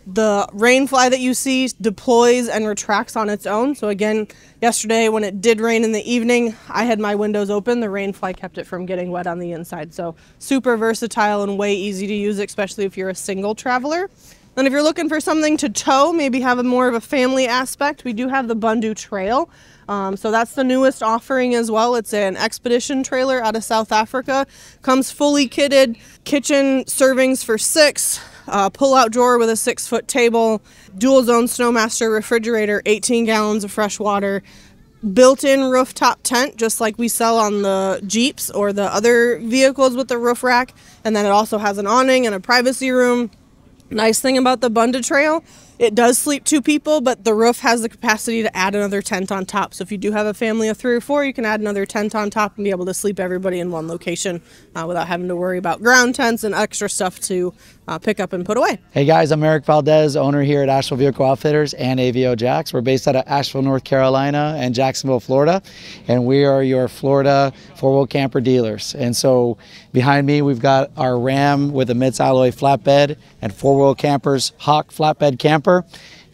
The rainfly that you see deploys and retracts on its own. So again, yesterday when it did rain in the evening, I had my windows open. The rainfly kept it from getting wet on the inside. So super versatile and way easy to use, especially if you're a single traveler. Then if you're looking for something to tow, maybe have a more of a family aspect, we do have the Bundu Trail. Um, so that's the newest offering as well. It's an expedition trailer out of South Africa. Comes fully kitted, kitchen servings for six, uh, pull-out drawer with a six-foot table, dual zone Snomaster refrigerator, 18 gallons of fresh water, built-in rooftop tent, just like we sell on the Jeeps or the other vehicles with the roof rack. And then it also has an awning and a privacy room. Nice thing about the Bundu Trail, it does sleep two people, but the roof has the capacity to add another tent on top. So if you do have a family of three or four, you can add another tent on top and be able to sleep everybody in one location uh, without having to worry about ground tents and extra stuff to uh, pick up and put away. Hey guys, I'm Eric Valdez, owner here at Asheville Vehicle Outfitters and AVO Jacks. We're based out of Asheville, North Carolina and Jacksonville, Florida, and we are your Florida four-wheel camper dealers. And so behind me, we've got our Ram with a MITS alloy flatbed and four-wheel campers Hawk flatbed camper.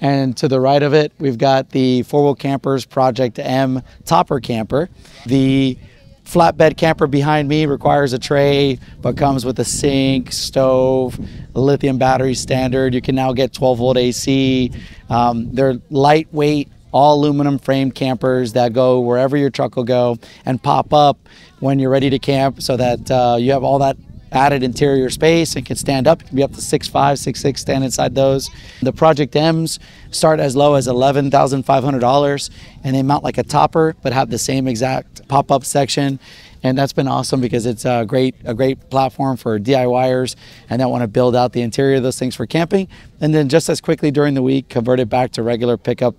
And to the right of it, we've got the four wheel campers Project M topper camper. The flatbed camper behind me requires a tray, but comes with a sink, stove, lithium battery standard. You can now get 12 volt AC. Um, they're lightweight, all aluminum frame campers that go wherever your truck will go and pop up when you're ready to camp so that uh, you have all that added interior space and can stand up. It can be up to 6'5", 6'6", stand inside those. The Project M's start as low as $11,500 and they mount like a topper but have the same exact pop-up section. And that's been awesome because it's a great, a great platform for DIYers and that want to build out the interior of those things for camping. And then just as quickly during the week, convert it back to regular pickup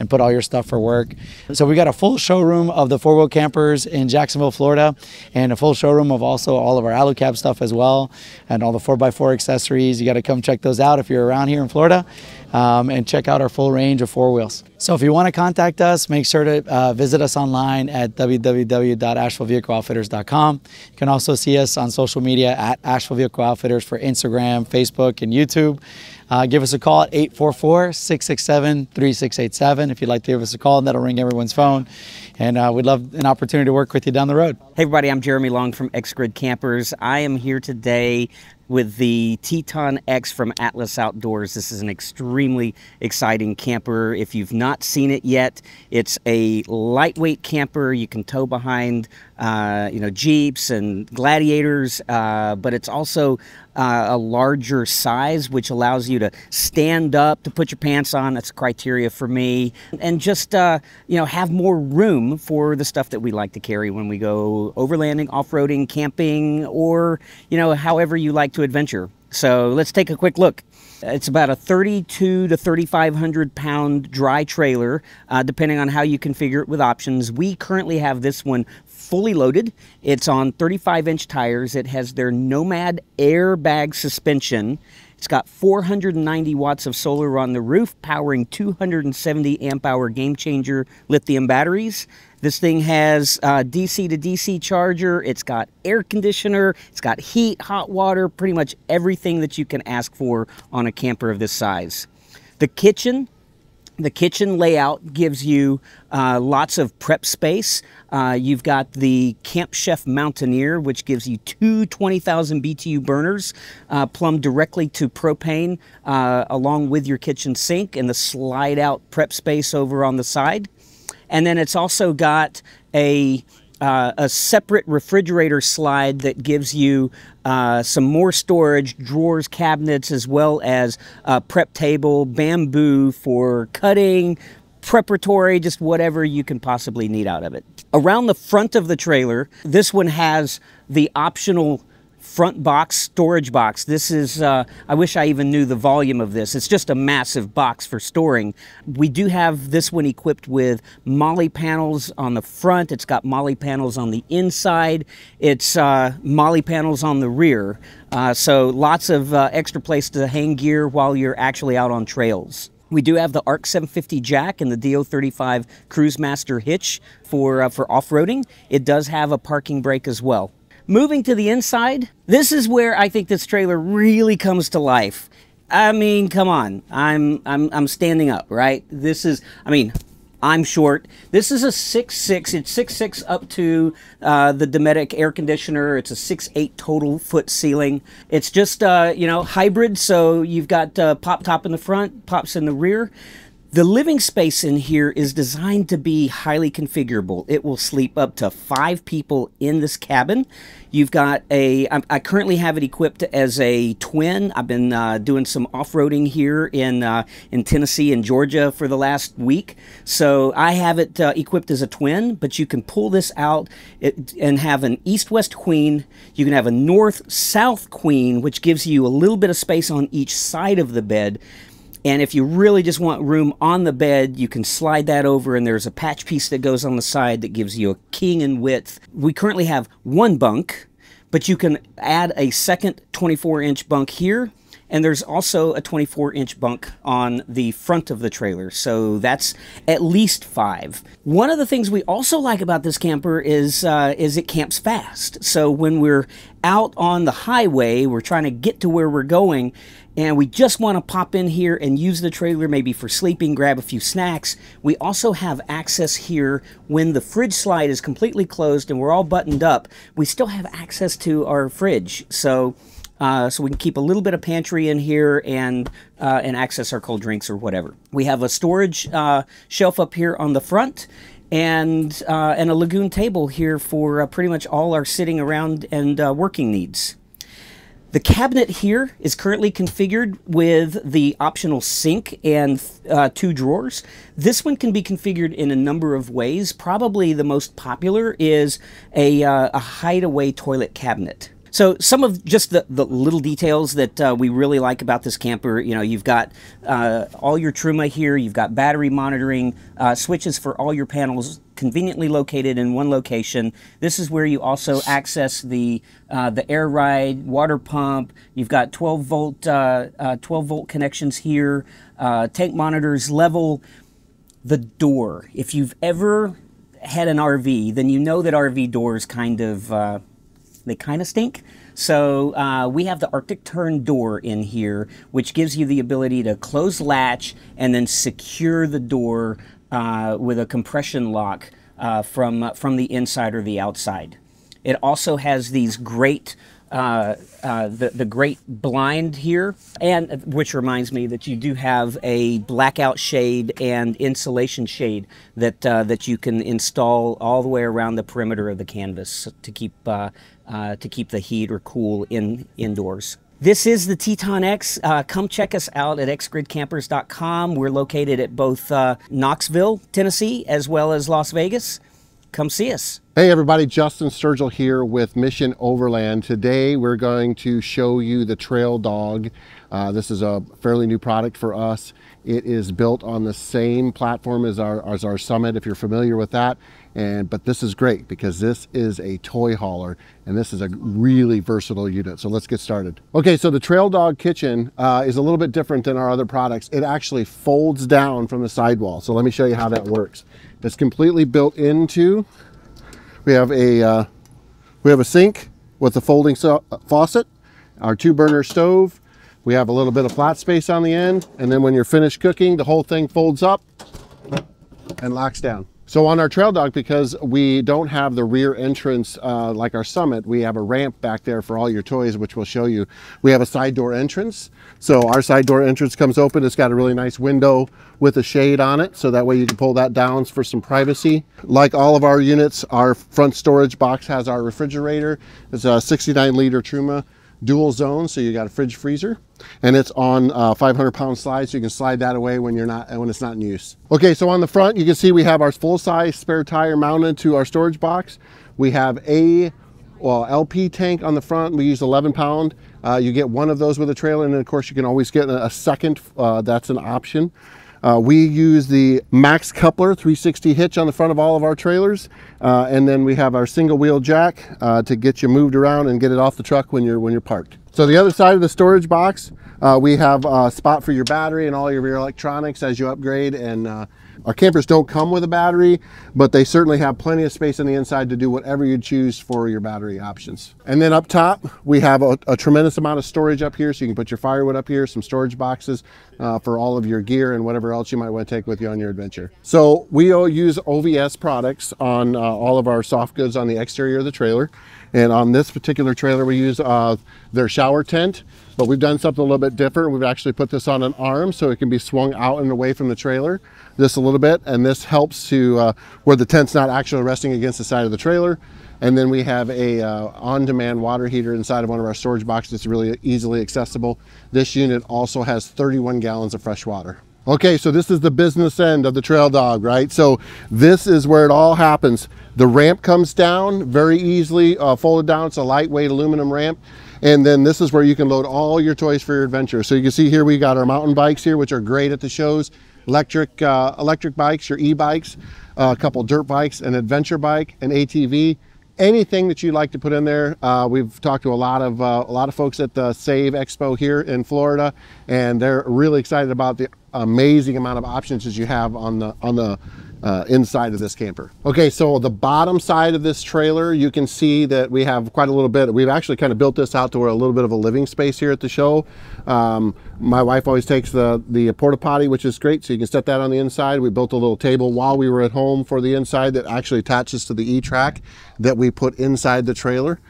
and put all your stuff for work. So we got a full showroom of the four wheel campers in Jacksonville, Florida, and a full showroom of also all of our AluCab stuff as well, and all the 4x4 accessories. You got to come check those out if you're around here in Florida. Um, and check out our full range of four wheels. So if you want to contact us, make sure to uh, visit us online at www.ashevillevehicleoutfitters.com. You can also see us on social media at Asheville Vehicle Outfitters for Instagram, Facebook, and YouTube. Uh, give us a call at 844-667-3687 if you'd like to give us a call, that'll ring everyone's phone. And uh, we'd love an opportunity to work with you down the road. Hey everybody, I'm Jeremy Long from X Grid Campers. I am here today with the Teton X from Atlas Outdoors. This is an extremely exciting camper. If you've not seen it yet, it's a lightweight camper. You can tow behind, uh, you know, Jeeps and Gladiators, uh, but it's also uh, a larger size, which allows you to stand up to put your pants on. That's a criteria for me, and just uh, you know have more room for the stuff that we like to carry when we go overlanding, off-roading, camping, or you know however you like to adventure. So let's take a quick look. It's about a 32 to 3,500 pound dry trailer, uh, depending on how you configure it with options. We currently have this one fully loaded. It's on 35 inch tires. It has their Nomad airbag suspension. It's got 490 watts of solar on the roof, powering 270 amp hour game changer lithium batteries. This thing has uh, DC to DC charger. It's got air conditioner. It's got heat, hot water, pretty much everything that you can ask for on a camper of this size. The kitchen the kitchen layout gives you uh, lots of prep space. Uh, you've got the Camp Chef Mountaineer, which gives you two 20,000 BTU burners uh, plumbed directly to propane uh, along with your kitchen sink and the slide out prep space over on the side. And then it's also got a uh, a separate refrigerator slide that gives you uh, some more storage, drawers, cabinets, as well as a prep table, bamboo for cutting, preparatory, just whatever you can possibly need out of it. Around the front of the trailer, this one has the optional front box storage box. This is, uh, I wish I even knew the volume of this. It's just a massive box for storing. We do have this one equipped with MOLLE panels on the front. It's got MOLLE panels on the inside. It's uh, MOLLE panels on the rear. Uh, so lots of uh, extra place to hang gear while you're actually out on trails. We do have the ARK 750 jack and the DO35 Cruisemaster hitch for, uh, for off-roading. It does have a parking brake as well. Moving to the inside, this is where I think this trailer really comes to life. I mean, come on. I'm I'm I'm standing up, right? This is I mean, I'm short. This is a six six. It's six six up to uh, the Dometic air conditioner. It's a six eight total foot ceiling. It's just uh, you know hybrid. So you've got uh, pop top in the front, pops in the rear. The living space in here is designed to be highly configurable. It will sleep up to five people in this cabin. You've got a. I currently have it equipped as a twin. I've been uh, doing some off-roading here in uh, in Tennessee and Georgia for the last week, so I have it uh, equipped as a twin. But you can pull this out and have an east-west queen. You can have a north-south queen, which gives you a little bit of space on each side of the bed. And if you really just want room on the bed, you can slide that over, and there's a patch piece that goes on the side that gives you a king in width. We currently have one bunk, but you can add a second 24 inch bunk here. And there's also a 24 inch bunk on the front of the trailer. So that's at least five. One of the things we also like about this camper is, uh, is it camps fast. So when we're out on the highway, we're trying to get to where we're going, and we just want to pop in here and use the trailer maybe for sleeping, grab a few snacks. We also have access here when the fridge slide is completely closed and we're all buttoned up. We still have access to our fridge. So uh, so we can keep a little bit of pantry in here and uh, and access our cold drinks or whatever. We have a storage uh, shelf up here on the front and uh, and a Lagun table here for uh, pretty much all our sitting around and uh, working needs. The cabinet here is currently configured with the optional sink and uh, two drawers. This one can be configured in a number of ways. Probably the most popular is a, uh, a hideaway toilet cabinet. So some of just the, the little details that uh, we really like about this camper, you know, you've got uh, all your Truma here, you've got battery monitoring, uh, switches for all your panels conveniently located in one location. This is where you also access the uh, the air ride, water pump. You've got 12 volt uh, uh, 12 volt connections here, tank monitors, level, the door. If you've ever had an RV, then you know that RV doors kind of they kind of stink. So uh, we have the Arctic Tern door in here, which gives you the ability to close latch and then secure the door uh, with a compression lock uh, from, from the inside or the outside. It also has these great uh, uh, the, the great blind here, and which reminds me that you do have a blackout shade and insulation shade that uh, that you can install all the way around the perimeter of the canvas to keep uh, uh, to keep the heat or cool in indoors. This is the Teton X. Uh, come check us out at xgridcampers.com. We're located at both Knoxville, Tennessee, as well as Las Vegas. Come see us. Hey everybody, Justin Sturgill here with Mission Overland. Today we're going to show you the Trail Dog. Uh, this is a fairly new product for us. It is built on the same platform as our, as our Summit, if you're familiar with that. And But this is great because this is a toy hauler and this is a really versatile unit. So let's get started. Okay, so the Trail Dog Kitchen uh, is a little bit different than our other products. It actually folds down from the sidewall. So let me show you how that works. It's completely built into we have a uh, we have a sink with a folding so faucet, our two burner stove. We have a little bit of flat space on the end, and then when you're finished cooking, the whole thing folds up and locks down. So on our trail dog, because we don't have the rear entrance uh, like our Summit, we have a ramp back there for all your toys, which we'll show you. We have a side door entrance. So our side door entrance comes open. It's got a really nice window with a shade on it. So that way you can pull that down for some privacy. Like all of our units, our front storage box has our refrigerator. It's a 69 liter Truma dual zone so you got a fridge freezer and it's on uh, 500 pound slide so you can slide that away when you're not when it's not in use. Okay so on the front you can see we have our full size spare tire mounted to our storage box. We have a well lp tank on the front. We use 11 pound. Uh, you get one of those with a trailer and then of course you can always get a, second uh, that's an option uh, we use the Max Coupler 360 hitch on the front of all of our trailers, uh, and then we have our single wheel jack uh, to get you moved around and get it off the truck when you're when you're parked. So the other side of the storage box, uh, we have a spot for your battery and all your electronics as you upgrade and uh, our campers don't come with a battery, but they certainly have plenty of space on the inside to do whatever you choose for your battery options. And then up top, we have a, a tremendous amount of storage up here, so you can put your firewood up here, some storage boxes uh, for all of your gear and whatever else you might want to take with you on your adventure. So we use OVS products on uh, all of our soft goods on the exterior of the trailer. And on this particular trailer, we use uh, their shower tent, but we've done something a little bit different. We've actually put this on an arm so it can be swung out and away from the trailer just a little bit. And this helps to uh, where the tent's not actually resting against the side of the trailer. And then we have a uh, on-demand water heater inside of one of our storage boxes. It's really easily accessible. This unit also has 31 gallons of fresh water. Okay, so this is the business end of the trail dog, right? So this is where it all happens. The ramp comes down very easily, uh, folded down. It's a lightweight aluminum ramp. And then this is where you can load all your toys for your adventure. So you can see here we got our mountain bikes here, which are great at the shows. Electric, uh, electric bikes, your e-bikes, uh, a couple dirt bikes, an adventure bike, an ATV, anything that you'd like to put in there. Uh, we've talked to a lot of uh, a lot of folks at the Save Expo here in Florida, and they're really excited about the amazing amount of options as you have on the on the uh, inside of this camper. Okay, so the bottom side of this trailer, you can see that we have quite a little bit. We've actually kind of built this out to where a little bit of a living space here at the show. Um, my wife always takes the, the porta potty, which is great. So you can set that on the inside. We built a little table while we were at home for the inside that actually attaches to the E-Track that we put inside the trailer.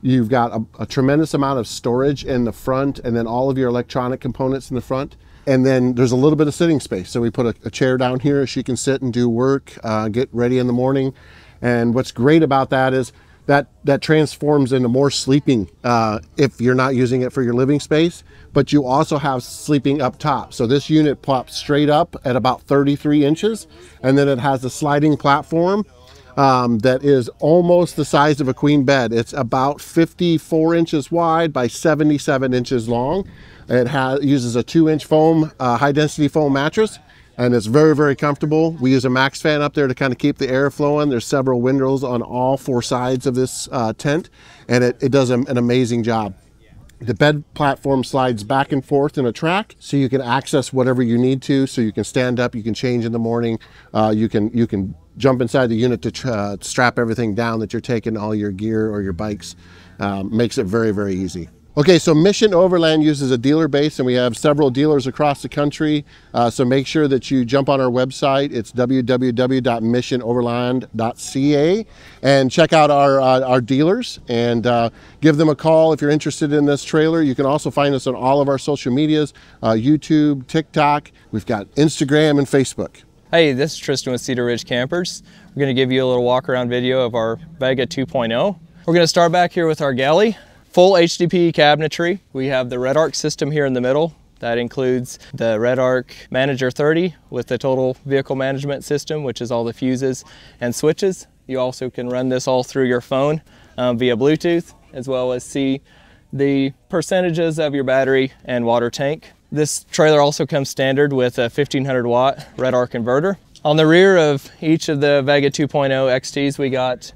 You've got a, a tremendous amount of storage in the front and then all of your electronic components in the front. And then there's a little bit of sitting space. So we put a, a chair down here. She can sit and do work, uh, get ready in the morning. And what's great about that is that that transforms into more sleeping uh, if you're not using it for your living space. But you also have sleeping up top. So this unit pops straight up at about 33 inches. And then it has a sliding platform um, that is almost the size of a queen bed. It's about 54 inches wide by 77 inches long. It has, uses a two inch foam, uh, high density foam mattress and it's very, very comfortable. We use a max fan up there to kind of keep the air flowing. There's several windows on all four sides of this uh, tent and it, it does a, an amazing job. The bed platform slides back and forth in a track so you can access whatever you need to. So you can stand up, you can change in the morning, uh, you can you can jump inside the unit to uh, strap everything down that you're taking all your gear or your bikes. Um, makes it very, very easy. Okay, so Mission Overland uses a dealer base and we have several dealers across the country. Uh, so make sure that you jump on our website. It's www.missionoverland.ca and check out our, uh, our dealers and uh, give them a call if you're interested in this trailer. You can also find us on all of our social medias, uh, YouTube, TikTok. We've got Instagram and Facebook. Hey, this is Tristan with Cedar Ridge Campers. We're going to give you a little walk around video of our Vega 2.0. We're going to start back here with our galley. Full HDPE cabinetry. We have the RedArc system here in the middle. That includes the RedArc Manager 30 with the total vehicle management system, which is all the fuses and switches. You also can run this all through your phone um, via Bluetooth, as well as see the percentages of your battery and water tank. This trailer also comes standard with a 1500 watt red arc inverter. On the rear of each of the Vega 2.0 XTs, we got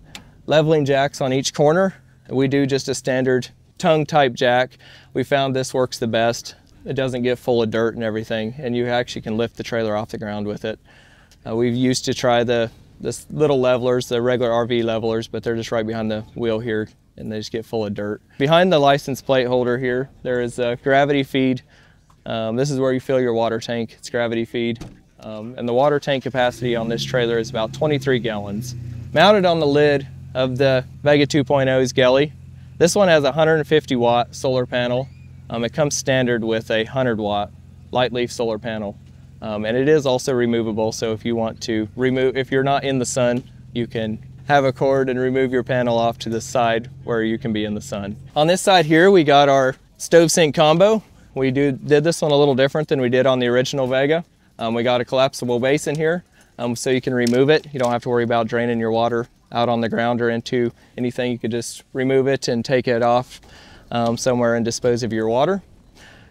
leveling jacks on each corner. We do just a standard tongue type jack. We found this works the best. It doesn't get full of dirt and everything, and you actually can lift the trailer off the ground with it. Uh, we've used to try the, the little levelers, the regular RV levelers, but they're just right behind the wheel here and they just get full of dirt. Behind the license plate holder here, there is a gravity feed. Um, this is where you fill your water tank. It's gravity feed. Um, and the water tank capacity on this trailer is about 23 gallons. Mounted on the lid of the Vega 2.0's Galley, this one has a 150 watt solar panel. Um, it comes standard with a 100 watt light leaf solar panel. Um, and it is also removable, so if you want to remove, if you're not in the sun, you can have a cord and remove your panel off to the side where you can be in the sun. On this side here, we got our stove sink combo. We do, did this one a little different than we did on the original Vega. Um, we got a collapsible basin here, um, so you can remove it. You don't have to worry about draining your water out on the ground or into anything. You could just remove it and take it off um, somewhere and dispose of your water.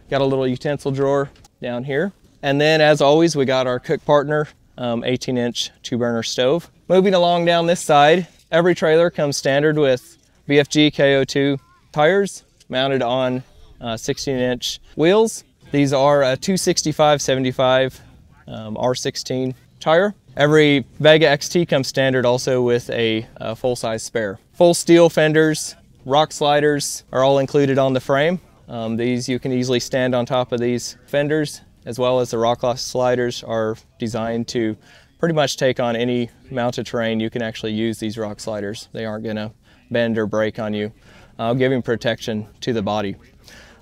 Got a little utensil drawer down here. And then as always, we got our cook partner um, 18 inch two burner stove. Moving along down this side, every trailer comes standard with BFG KO2 tires mounted on uh, 16 inch wheels. These are a 265 75 um, R16 tire. Every Vega XT comes standard also with a, a full-size spare. Full steel fenders, rock sliders are all included on the frame. Um, these you can easily stand on top of these fenders as well as the rock sliders are designed to pretty much take on any mounted terrain. You can actually use these rock sliders. They aren't going to bend or break on you, uh, giving protection to the body.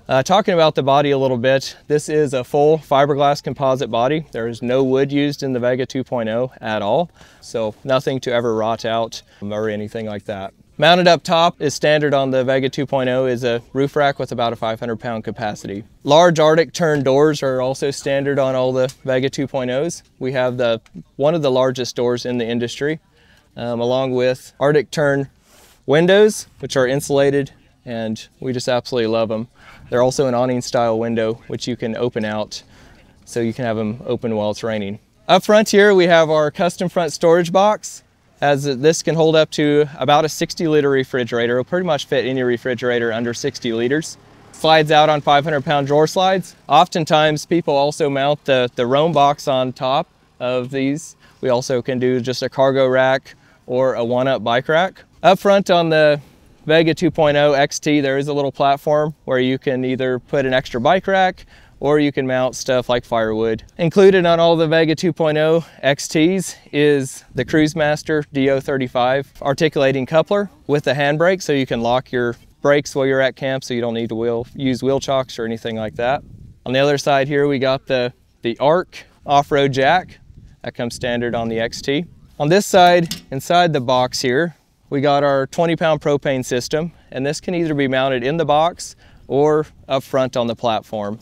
Uh, talking about the body a little bit, this is a full fiberglass composite body. There is no wood used in the Vega 2.0 at all, so nothing to ever rot out or anything like that. Mounted up top is standard on the Vega 2.0 is a roof rack with about a 500 pound capacity. Large Arctic Tern doors are also standard on all the Vega 2.0s. We have the one of the largest doors in the industry, um, along with Arctic Tern windows, which are insulated and we just absolutely love them. They're also an awning style window, which you can open out so you can have them open while it's raining. Up front here, we have our custom front storage box as this can hold up to about a 60 liter refrigerator. It'll pretty much fit any refrigerator under 60 liters. Slides out on 500 pound drawer slides. Oftentimes people also mount the, the Roam box on top of these. We also can do just a cargo rack or a one-up bike rack. Up front on the Vega 2.0 XT, there is a little platform where you can either put an extra bike rack or you can mount stuff like firewood. Included on all the Vega 2.0 XTs is the Cruisemaster DO35 articulating coupler with a handbrake so you can lock your brakes while you're at camp so you don't need to wheel, use wheel chocks or anything like that. On the other side here we got the, the ARK off-road jack that comes standard on the XT. On this side, inside the box here, we got our 20 pound propane system and this can either be mounted in the box or up front on the platform.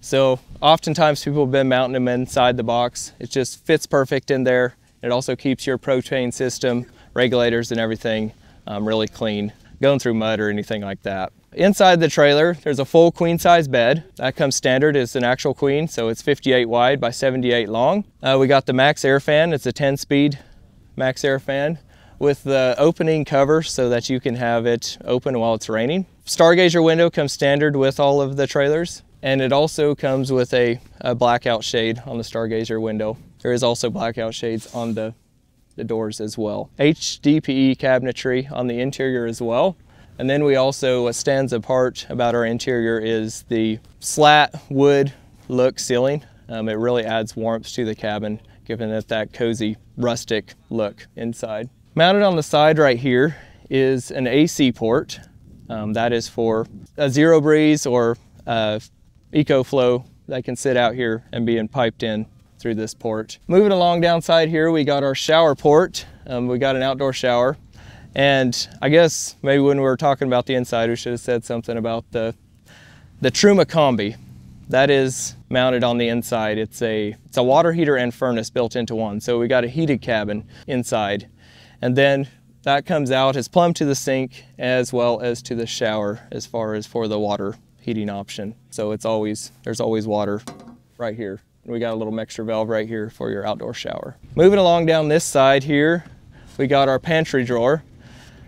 So oftentimes people have been mounting them inside the box. It just fits perfect in there. It also keeps your propane system, regulators and everything um, really clean, going through mud or anything like that. Inside the trailer, there's a full queen size bed. That comes standard as an actual queen, so it's 58 wide by 78 long. Uh, we got the max air fan. It's a 10 speed max air fan with the opening cover so that you can have it open while it's raining. Stargazer window comes standard with all of the trailers and it also comes with a, a blackout shade on the Stargazer window. There is also blackout shades on the, the doors as well. HDPE cabinetry on the interior as well. And then we also, what stands apart about our interior is the slat wood look ceiling. Um, it really adds warmth to the cabin, giving it that cozy rustic look inside. Mounted on the side right here is an AC port. Um, that is for a zero breeze or uh, EcoFlow that can sit out here and being piped in through this port. Moving along downside here, we got our shower port. Um, we got an outdoor shower. And I guess maybe when we were talking about the inside, we should have said something about the, the Truma Combi. That is mounted on the inside. It's a, it's a water heater and furnace built into one. So we got a heated cabin inside. And then that comes out as plumb to the sink as well as to the shower as far as for the water heating option. So it's always, there's always water right here. We got a little mixture valve right here for your outdoor shower. Moving along down this side here, we got our pantry drawer.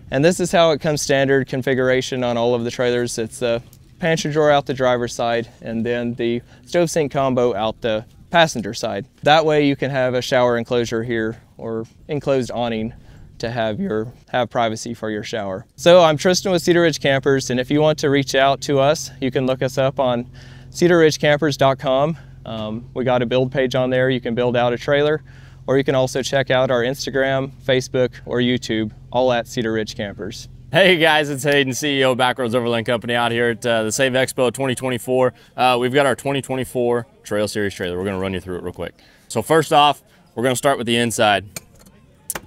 And this is how it comes standard configuration on all of the trailers. It's the pantry drawer out the driver's side and then the stove sink combo out the passenger side. That way you can have a shower enclosure here or enclosed awning to have your have privacy for your shower. So I'm Tristan with Cedar Ridge Campers and if you want to reach out to us, you can look us up on cedarridgecampers.com. Um, we got a build page on there. You can build out a trailer or you can also check out our Instagram, Facebook, or YouTube, all at Cedar Ridge Campers. Hey guys, it's Hayden, CEO of Backroads Overland Company out here at uh, the Save Expo 2024. Uh, we've got our 2024 Trail Series trailer. We're gonna run you through it real quick. So first off, we're gonna start with the inside.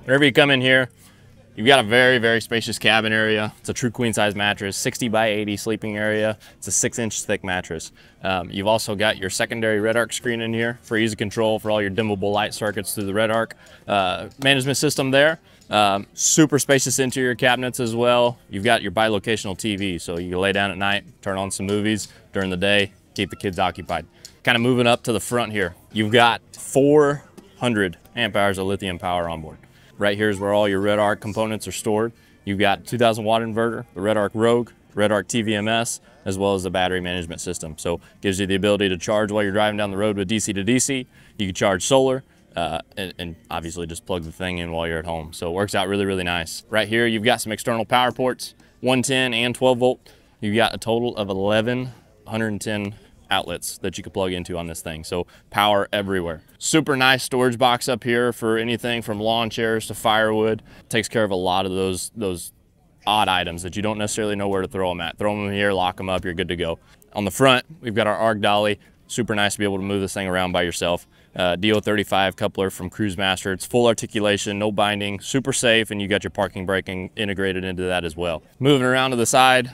Whenever you come in here, You've got a very, very spacious cabin area. It's a true queen size mattress, 60 by 80 sleeping area. It's a six inch thick mattress. Um, you've also got your secondary Redarc screen in here for easy control for all your dimmable light circuits through the Redarc uh, management system there. Um, super spacious interior cabinets as well. You've got your bilocational TV, so you can lay down at night, turn on some movies during the day, keep the kids occupied. Kind of moving up to the front here, you've got 400 amp hours of lithium power on board. Right here is where all your Red Arc components are stored. You've got 2000 watt inverter, the Red Arc Rogue, Red Arc TVMS, as well as the battery management system. So gives you the ability to charge while you're driving down the road with DC to DC. You can charge solar, uh, and, and, obviously just plug the thing in while you're at home. So it works out really, really nice. Right here, you've got some external power ports, 110 and 12 volt. You've got a total of 11 110 outlets that you could plug into on this thing. So power everywhere. Super nice storage box up here for anything from lawn chairs to firewood. Takes care of a lot of those, those odd items that you don't necessarily know where to throw them at. Throw them here, lock them up, you're good to go. On the front, we've got our ARG dolly. Super nice to be able to move this thing around by yourself. Uh, DO35 coupler from Cruisemaster. It's full articulation, no binding, super safe, and you got your parking braking integrated into that as well. Moving around to the side,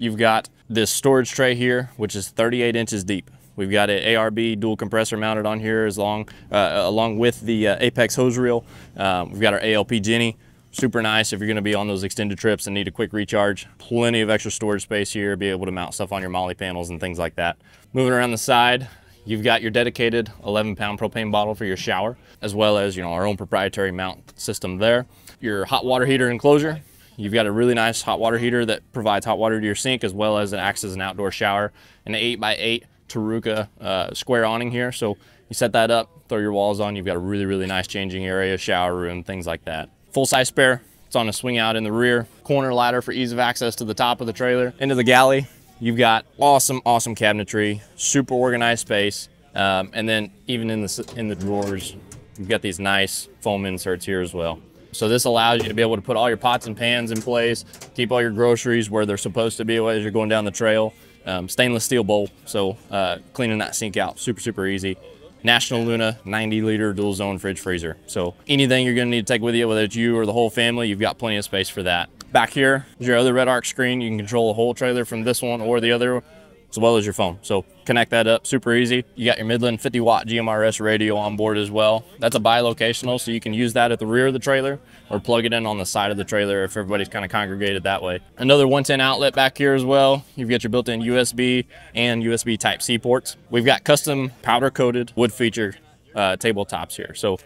you've got this storage tray here, which is 38 inches deep. We've got an ARB dual compressor mounted on here as long, uh, along with the uh, Apex hose reel. Um, we've got our ALP Jenny, super nice if you're gonna be on those extended trips and need a quick recharge. Plenty of extra storage space here, be able to mount stuff on your MOLLE panels and things like that. Moving around the side, you've got your dedicated 11 pound propane bottle for your shower, as well as you know our own proprietary mount system there. Your hot water heater enclosure, You've got a really nice hot water heater that provides hot water to your sink as well as it acts as an outdoor shower. An 8x8 Taruka uh, square awning here. So you set that up, throw your walls on, you've got a really, really nice changing area, shower room, things like that. Full size spare, it's on a swing out in the rear. Corner ladder for ease of access to the top of the trailer. Into the galley, you've got awesome, awesome cabinetry, super organized space. Um, and then even in the, in the drawers, you've got these nice foam inserts here as well. So this allows you to be able to put all your pots and pans in place, keep all your groceries where they're supposed to be as you're going down the trail. Um, stainless steel bowl, so uh, cleaning that sink out, super, super easy. National Luna 90 liter dual zone fridge freezer. So anything you're gonna need to take with you, whether it's you or the whole family, you've got plenty of space for that. Back here is your other Red Arc screen. You can control the whole trailer from this one or the other as well as your phone. So connect that up super easy. You got your Midland 50 watt GMRS radio on board as well. That's a bilocational, so you can use that at the rear of the trailer or plug it in on the side of the trailer if everybody's kind of congregated that way. Another 110 outlet back here as well. You've got your built-in USB and USB Type-C ports. We've got custom powder-coated wood feature uh, tabletops here. So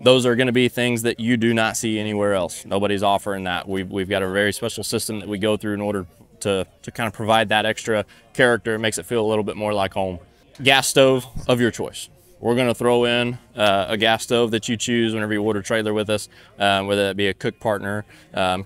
those are going to be things that you do not see anywhere else. Nobody's offering that. We've, we've got a very special system that we go through in order to, to kind of provide that extra character. It makes it feel a little bit more like home. Gas stove of your choice. We're going to throw in uh, a gas stove that you choose whenever you order a trailer with us, um, whether that be a cook partner, um,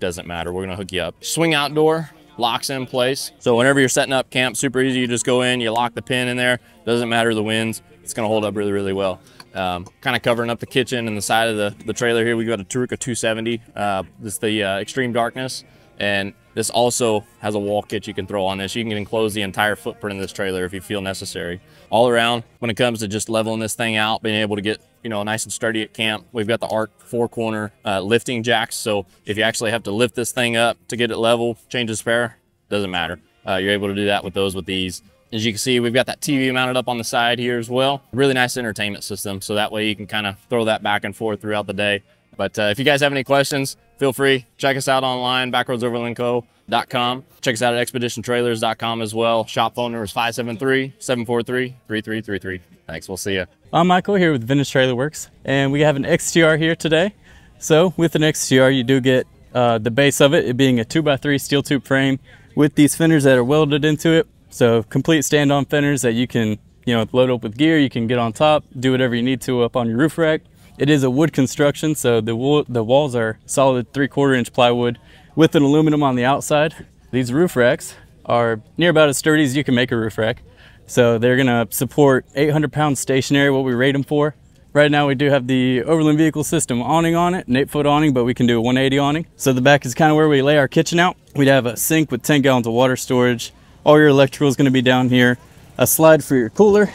doesn't matter. We're going to hook you up. Swing outdoor locks in place. So whenever you're setting up camp, super easy. You just go in, you lock the pin in there. Doesn't matter the winds. It's going to hold up really, really well. Um, kind of covering up the kitchen and the side of the, the trailer here. We've got a Taruka 270. Uh, this is the uh, Extreme Darkness. And this also has a wall kit you can throw on this. You can enclose the entire footprint of this trailer if you feel necessary. All around, when it comes to just leveling this thing out, being able to get you know nice and sturdy at camp, we've got the ARK four corner uh, lifting jacks. So if you actually have to lift this thing up to get it level, change the spare, doesn't matter. Uh, you're able to do that with those with these. As you can see, we've got that TV mounted up on the side here as well. Really nice entertainment system. So that way you can kind of throw that back and forth throughout the day But uh, if you guys have any questions, feel free. Check us out online, backroadsoverlandco.com. Check us out at expeditiontrailers.com as well. Shop phone number is 573-743-3333. Thanks. We'll see you. I'm Michael here with Vintage Trailer Works, and we have an XTR here today. So with an XTR, you do get uh, the base of it, it being a 2x3 steel tube frame with these fenders that are welded into it. So complete stand-on fenders that you can, you know, load up with gear, you can get on top, do whatever you need to up on your roof rack. It is a wood construction, so the, the walls are solid three-quarter inch plywood with an aluminum on the outside. These roof racks are near about as sturdy as you can make a roof rack. So they're gonna support 800 pounds stationary, what we rate them for. Right now we do have the Overland Vehicle System awning on it, an 8 foot awning, but we can do a 180 awning. So the back is kind of where we lay our kitchen out. We'd have a sink with 10 gallons of water storage. All your electrical is gonna be down here. A slide for your cooler.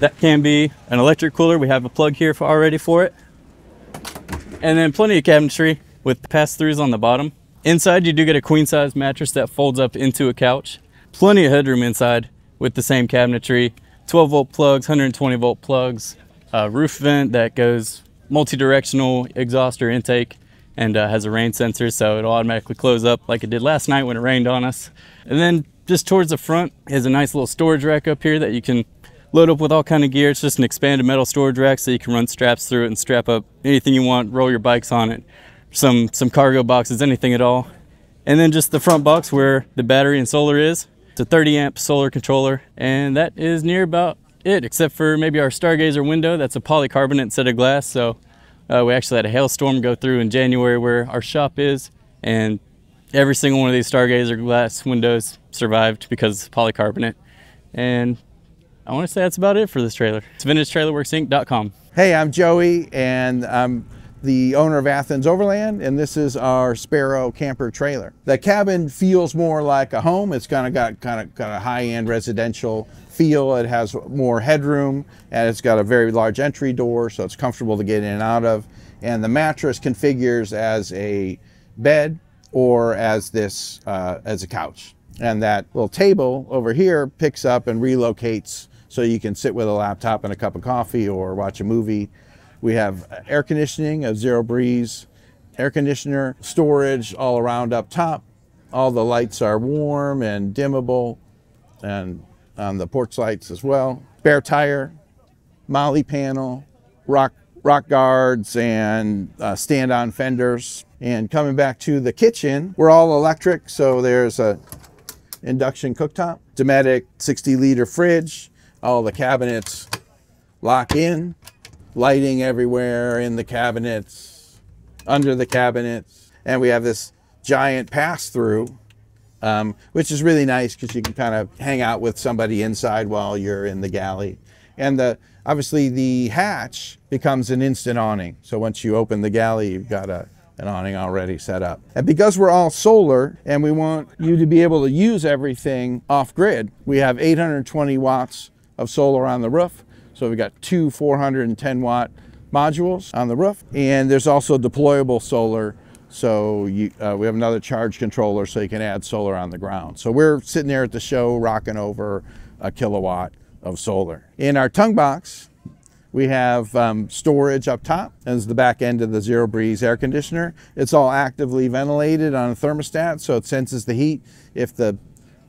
That can be an electric cooler. We have a plug here for, already for it. And then plenty of cabinetry with pass-throughs on the bottom. Inside you do get a queen size mattress that folds up into a couch. Plenty of headroom inside with the same cabinetry. 12 volt plugs, 120 volt plugs, a roof vent that goes multi-directional exhaust or intake and uh, has a rain sensor so it'll automatically close up like it did last night when it rained on us. And then just towards the front is a nice little storage rack up here that you can load up with all kind of gear. It's just an expanded metal storage rack so you can run straps through it and strap up anything you want, roll your bikes on it, some, some cargo boxes, anything at all. And then just the front box where the battery and solar is. It's a 30 amp solar controller and that is near about it except for maybe our stargazer window that's a polycarbonate instead of glass so uh, we actually had a hailstorm go through in January where our shop is and every single one of these stargazer glass windows survived because polycarbonate and I want to say that's about it for this trailer. It's vintagetrailerworksinc.com. Hey, I'm Joey and I'm the owner of Athens Overland, and this is our Sparrow camper trailer. The cabin feels more like a home. It's kind of got kind of got a high-end residential feel. It has more headroom, and it's got a very large entry door, so it's comfortable to get in and out of. And the mattress configures as a bed or as this uh, as a couch. And that little table over here picks up and relocates so you can sit with a laptop and a cup of coffee or watch a movie we have air conditioning, a zero breeze air conditioner, storage all around up top. All the lights are warm and dimmable and on the porch lights as well. Spare tire, MOLLE panel, rock, rock guards and uh, stand-on fenders. And coming back to the kitchen, we're all electric. So there's a induction cooktop, Dometic 60 liter fridge, all the cabinets lock in lighting everywhere in the cabinets, under the cabinets. And we have this giant pass through, um, which is really nice because you can kind of hang out with somebody inside while you're in the galley. And the, obviously the hatch becomes an instant awning. So once you open the galley, you've got a, an awning already set up. And because we're all solar and we want you to be able to use everything off grid, we have 820 watts of solar on the roof. So we've got two 410 watt modules on the roof, and there's also deployable solar. So you, uh, we have another charge controller so you can add solar on the ground. So we're sitting there at the show rocking over a kilowatt of solar. In our tongue box, we have um, storage up top as the back end of the Zero Breeze air conditioner. It's all actively ventilated on a thermostat, so it senses the heat. If the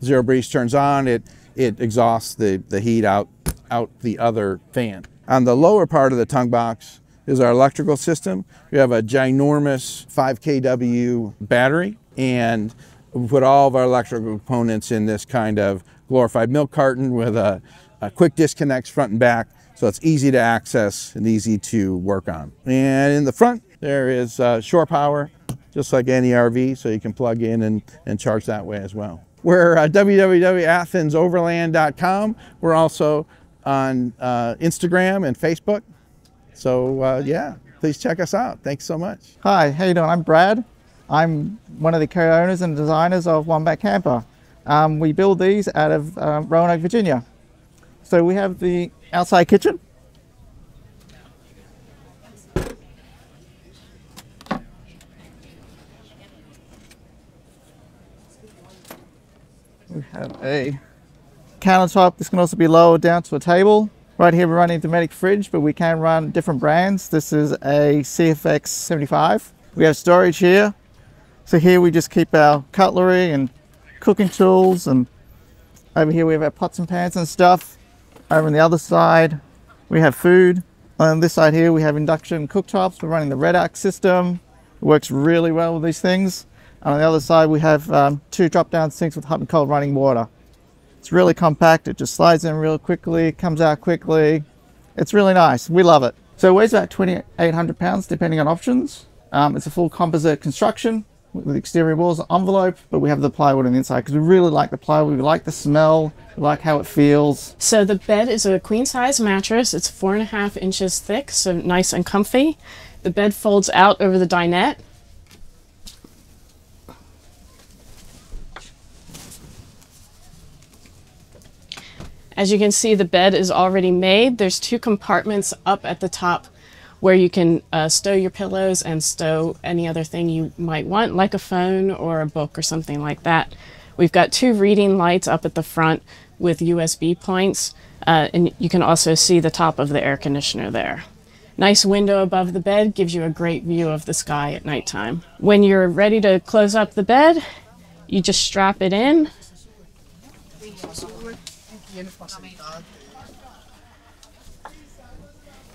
Zero Breeze turns on, it, it exhausts the, the heat out out the other fan. On the lower part of the tongue box is our electrical system. We have a ginormous 5 kW battery and we put all of our electrical components in this kind of glorified milk carton with a, a quick disconnects front and back so it's easy to access and easy to work on. And in the front there is uh, shore power just like any RV so you can plug in and, and charge that way as well. We're uh, www.athensoverland.com. We're also on uh, Instagram and Facebook. So uh, yeah, please check us out. Thanks so much. Hi, how you doing? I'm Brad. I'm one of the co-owners and designers of Wombat Camper. Um, we build these out of uh, Roanoke, Virginia. So we have the outside kitchen. We have a countertop. This can also be lowered down to a table. Right here we're running Dometic fridge, but we can run different brands. This is a CFX 75. We have storage here. So here we just keep our cutlery and cooking tools and over here we have our pots and pans and stuff. Over on the other side we have food. On this side here we have induction cooktops. We're running the Red Arc system. It works really well with these things. And on the other side we have um, two drop down sinks with hot and cold running water. It's really compact. It just slides in real quickly, comes out quickly. It's really nice. We love it. So it weighs about 2,800 pounds depending on options. Um, it's a full composite construction with exterior walls envelope, but we have the plywood on the inside because we really like the plywood. We like the smell. We like how it feels. So the bed is a queen size mattress. It's four and a half inches thick, so nice and comfy. The bed folds out over the dinette As you can see, the bed is already made. There's two compartments up at the top where you can uh, stow your pillows and stow any other thing you might want, like a phone or a book or something like that. We've got two reading lights up at the front with USB points, uh, and you can also see the top of the air conditioner there. Nice window above the bed gives you a great view of the sky at nighttime. When you're ready to close up the bed, you just strap it in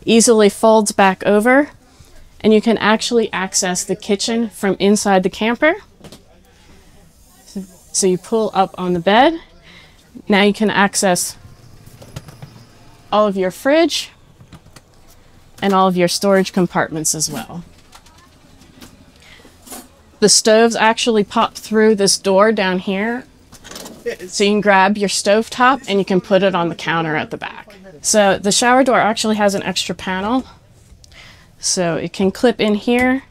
easily folds back over and you can actually access the kitchen from inside the camper. So you pull up on the bed. Now you can access all of your fridge and all of your storage compartments as well. The stoves actually pop through this door down here so you can grab your stove top and you can put it on the counter at the back. So the shower door actually has an extra panel. So it can clip in here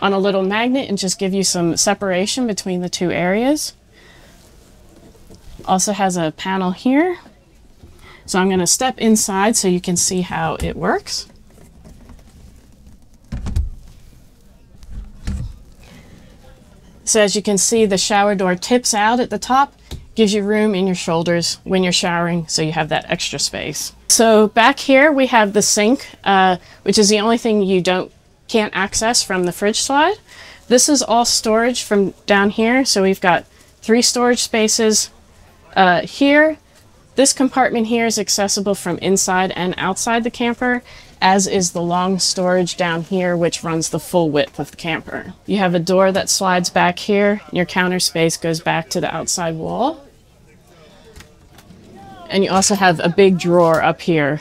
on a little magnet and just give you some separation between the two areas. Also has a panel here. So I'm going to step inside so you can see how it works. So as you can see, the shower door tips out at the top gives you room in your shoulders when you're showering so you have that extra space. So back here we have the sink, uh, which is the only thing you don't can't access from the fridge slide. This is all storage from down here. So we've got three storage spaces uh, here. This compartment here is accessible from inside and outside the camper, as is the long storage down here, which runs the full width of the camper. You have a door that slides back here, and your counter space goes back to the outside wall. And you also have a big drawer up here,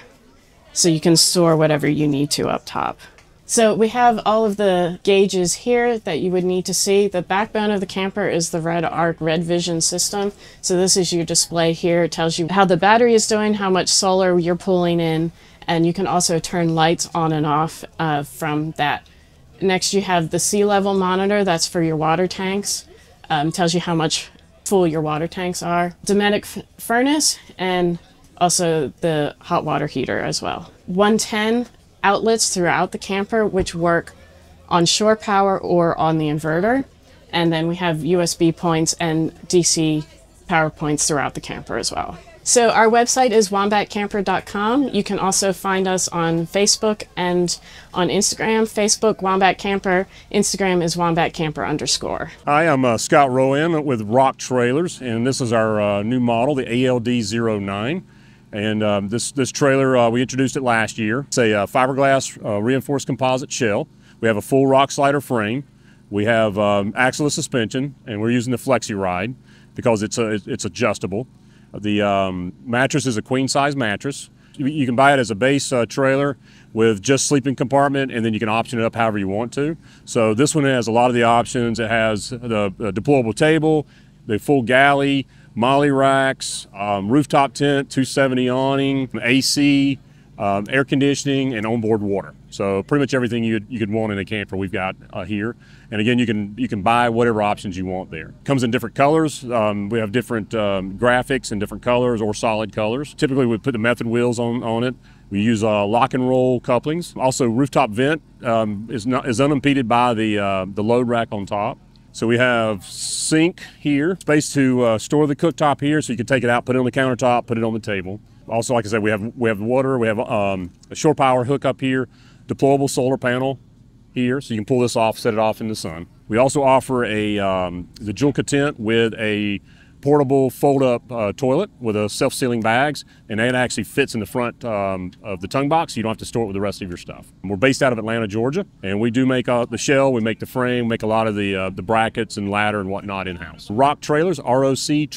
so you can store whatever you need to up top. So we have all of the gauges here that you would need to see. The backbone of the camper is the Red Arc Red Vision system. So this is your display here. It tells you how the battery is doing, how much solar you're pulling in, and you can also turn lights on and off uh, from that. Next, you have the SeeLevel monitor. That's for your water tanks. Um, tells you how much full your water tanks are. Dometic furnace and also the hot water heater as well. 110 outlets throughout the camper, which work on shore power or on the inverter. And then we have USB points and DC power points throughout the camper as well. So our website is wombatcamper.com. You can also find us on Facebook and on Instagram. Facebook, Wombat Camper. Instagram is Wombat Camper underscore. Hi, I'm uh, Scott Rowan with Rock Trailers, and this is our uh, new model, the ALD09. And um, this, this trailer, uh, we introduced it last year. It's a uh, fiberglass uh, reinforced composite shell. We have a full rock slider frame. We have um, axle suspension, and we're using the Flexi Ride because it's, a, it's adjustable. The um, mattress is a queen size mattress. You, can buy it as a base uh, trailer with just sleeping compartment and then you can option it up however you want to. So this one has a lot of the options. It has the, the deployable table, the full galley, MOLLE racks, um, rooftop tent, 270 awning, AC, um, air conditioning, and onboard water. So pretty much everything you you could want in a camper we've got uh, here. And again, you can you can buy whatever options you want there. Comes in different colors. Um, we have different um, graphics and different colors or solid colors. Typically, we put the method wheels on on it. We use uh, lock and roll couplings. Also, rooftop vent um, is not is unimpeded by the uh, the load rack on top. So we have sink here, space to uh, store the cooktop here, so you can take it out, put it on the countertop, put it on the table. Also, like I said, we have we have water, we have um, a shore power hook up here, deployable solar panel here, so you can pull this off, set it off in the sun. We also offer a um, the Jewel tent with a portable fold-up uh, toilet with a self-sealing bags, and that actually fits in the front um, of the tongue box. So you don't have to store it with the rest of your stuff. We're based out of Atlanta, Georgia, and we do make uh, the shell, we make the frame, make a lot of the uh, the brackets and ladder and whatnot in-house. Rock Trailers, R-O-C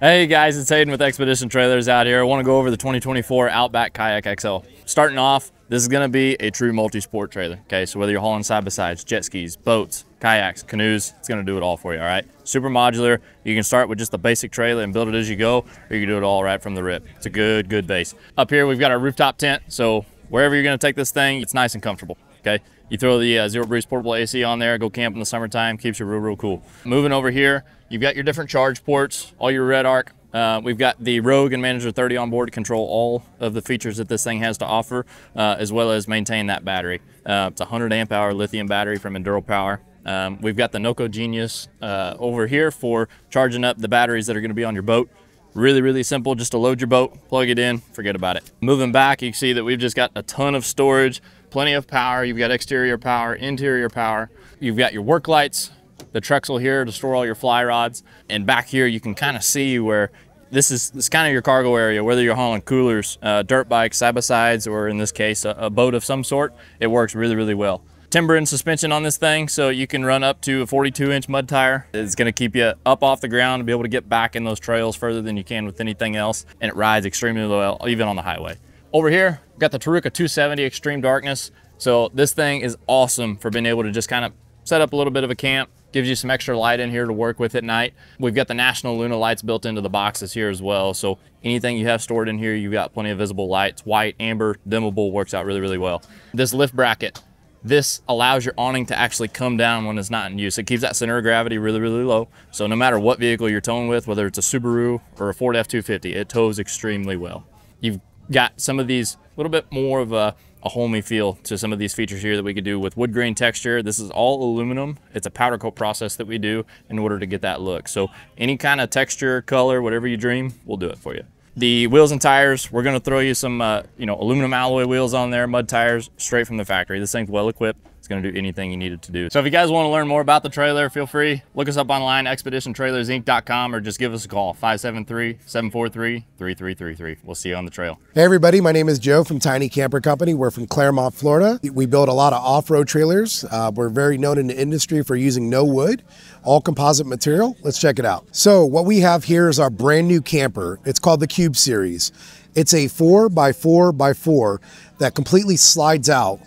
Hey guys, it's Hayden with Expedition Trailers out here. I want to go over the 2024 Outback Kayak XL. Starting off, this is gonna be a true multi-sport trailer, okay? So whether you're hauling side-by-sides, jet skis, boats, kayaks, canoes, it's gonna do it all for you, all right? Super modular. You can start with just the basic trailer and build it as you go, or you can do it all right from the rip. It's a good, good base. Up here, we've got our rooftop tent. So wherever you're gonna take this thing, it's nice and comfortable, okay? You throw the uh, Zero Breeze portable AC on there, go camp in the summertime, keeps you real, real cool. Moving over here, you've got your different charge ports, all your Redarc, uh, we've got the Rogue and Manager 30 on board to control all of the features that this thing has to offer, uh, as well as maintain that battery. Uh, it's a 100 amp hour lithium battery from Enduro Power. Um, we've got the Noco Genius uh, over here for charging up the batteries that are going to be on your boat. Really, really simple, just to load your boat, plug it in, forget about it. Moving back, you see that we've just got a ton of storage, plenty of power. You've got exterior power, interior power. You've got your work lights, the Trexel here to store all your fly rods. And back here, you can kind of see where this is, this is kind of your cargo area, whether you're hauling coolers, uh, dirt bikes, side-by-sides, or in this case, a, a boat of some sort, it works really, really well. Timbren suspension on this thing, so you can run up to a 42 inch mud tire. It's gonna keep you up off the ground and be able to get back in those trails further than you can with anything else. And it rides extremely well, even on the highway. Over here, got the Taruka 270 Extreme Darkness. So this thing is awesome for being able to just kind of set up a little bit of a camp, gives you some extra light in here to work with at night. We've got the National Luna lights built into the boxes here as well. So anything you have stored in here, you've got plenty of visible lights. White, amber, dimmable works out really, really well. This lift bracket, this allows your awning to actually come down when it's not in use. It keeps that center of gravity really, really low. So no matter what vehicle you're towing with, whether it's a Subaru or a Ford F-250, it tows extremely well. You've got some of these a little bit more of a a homey feel to some of these features here that we could do with wood grain texture. This is all aluminum. It's a powder coat process that we do in order to get that look. So any kind of texture, color, whatever you dream, we'll do it for you. The wheels and tires, we're gonna throw you some, uh, you know, aluminum alloy wheels on there, mud tires, straight from the factory. This thing's well equipped. It's gonna do anything you need it to do. So if you guys wanna learn more about the trailer, feel free, look us up online, expeditiontrailersinc.com, or just give us a call, 573-743-3333. We'll see you on the trail. Hey everybody, my name is Joe from Tiny Camper Company. We're from Clermont, Florida. We build a lot of off-road trailers. Uh, we're very known in the industry for using no wood, all composite material. Let's check it out. So what we have here is our brand new camper. It's called the Cube Series. It's a four by four by four that completely slides out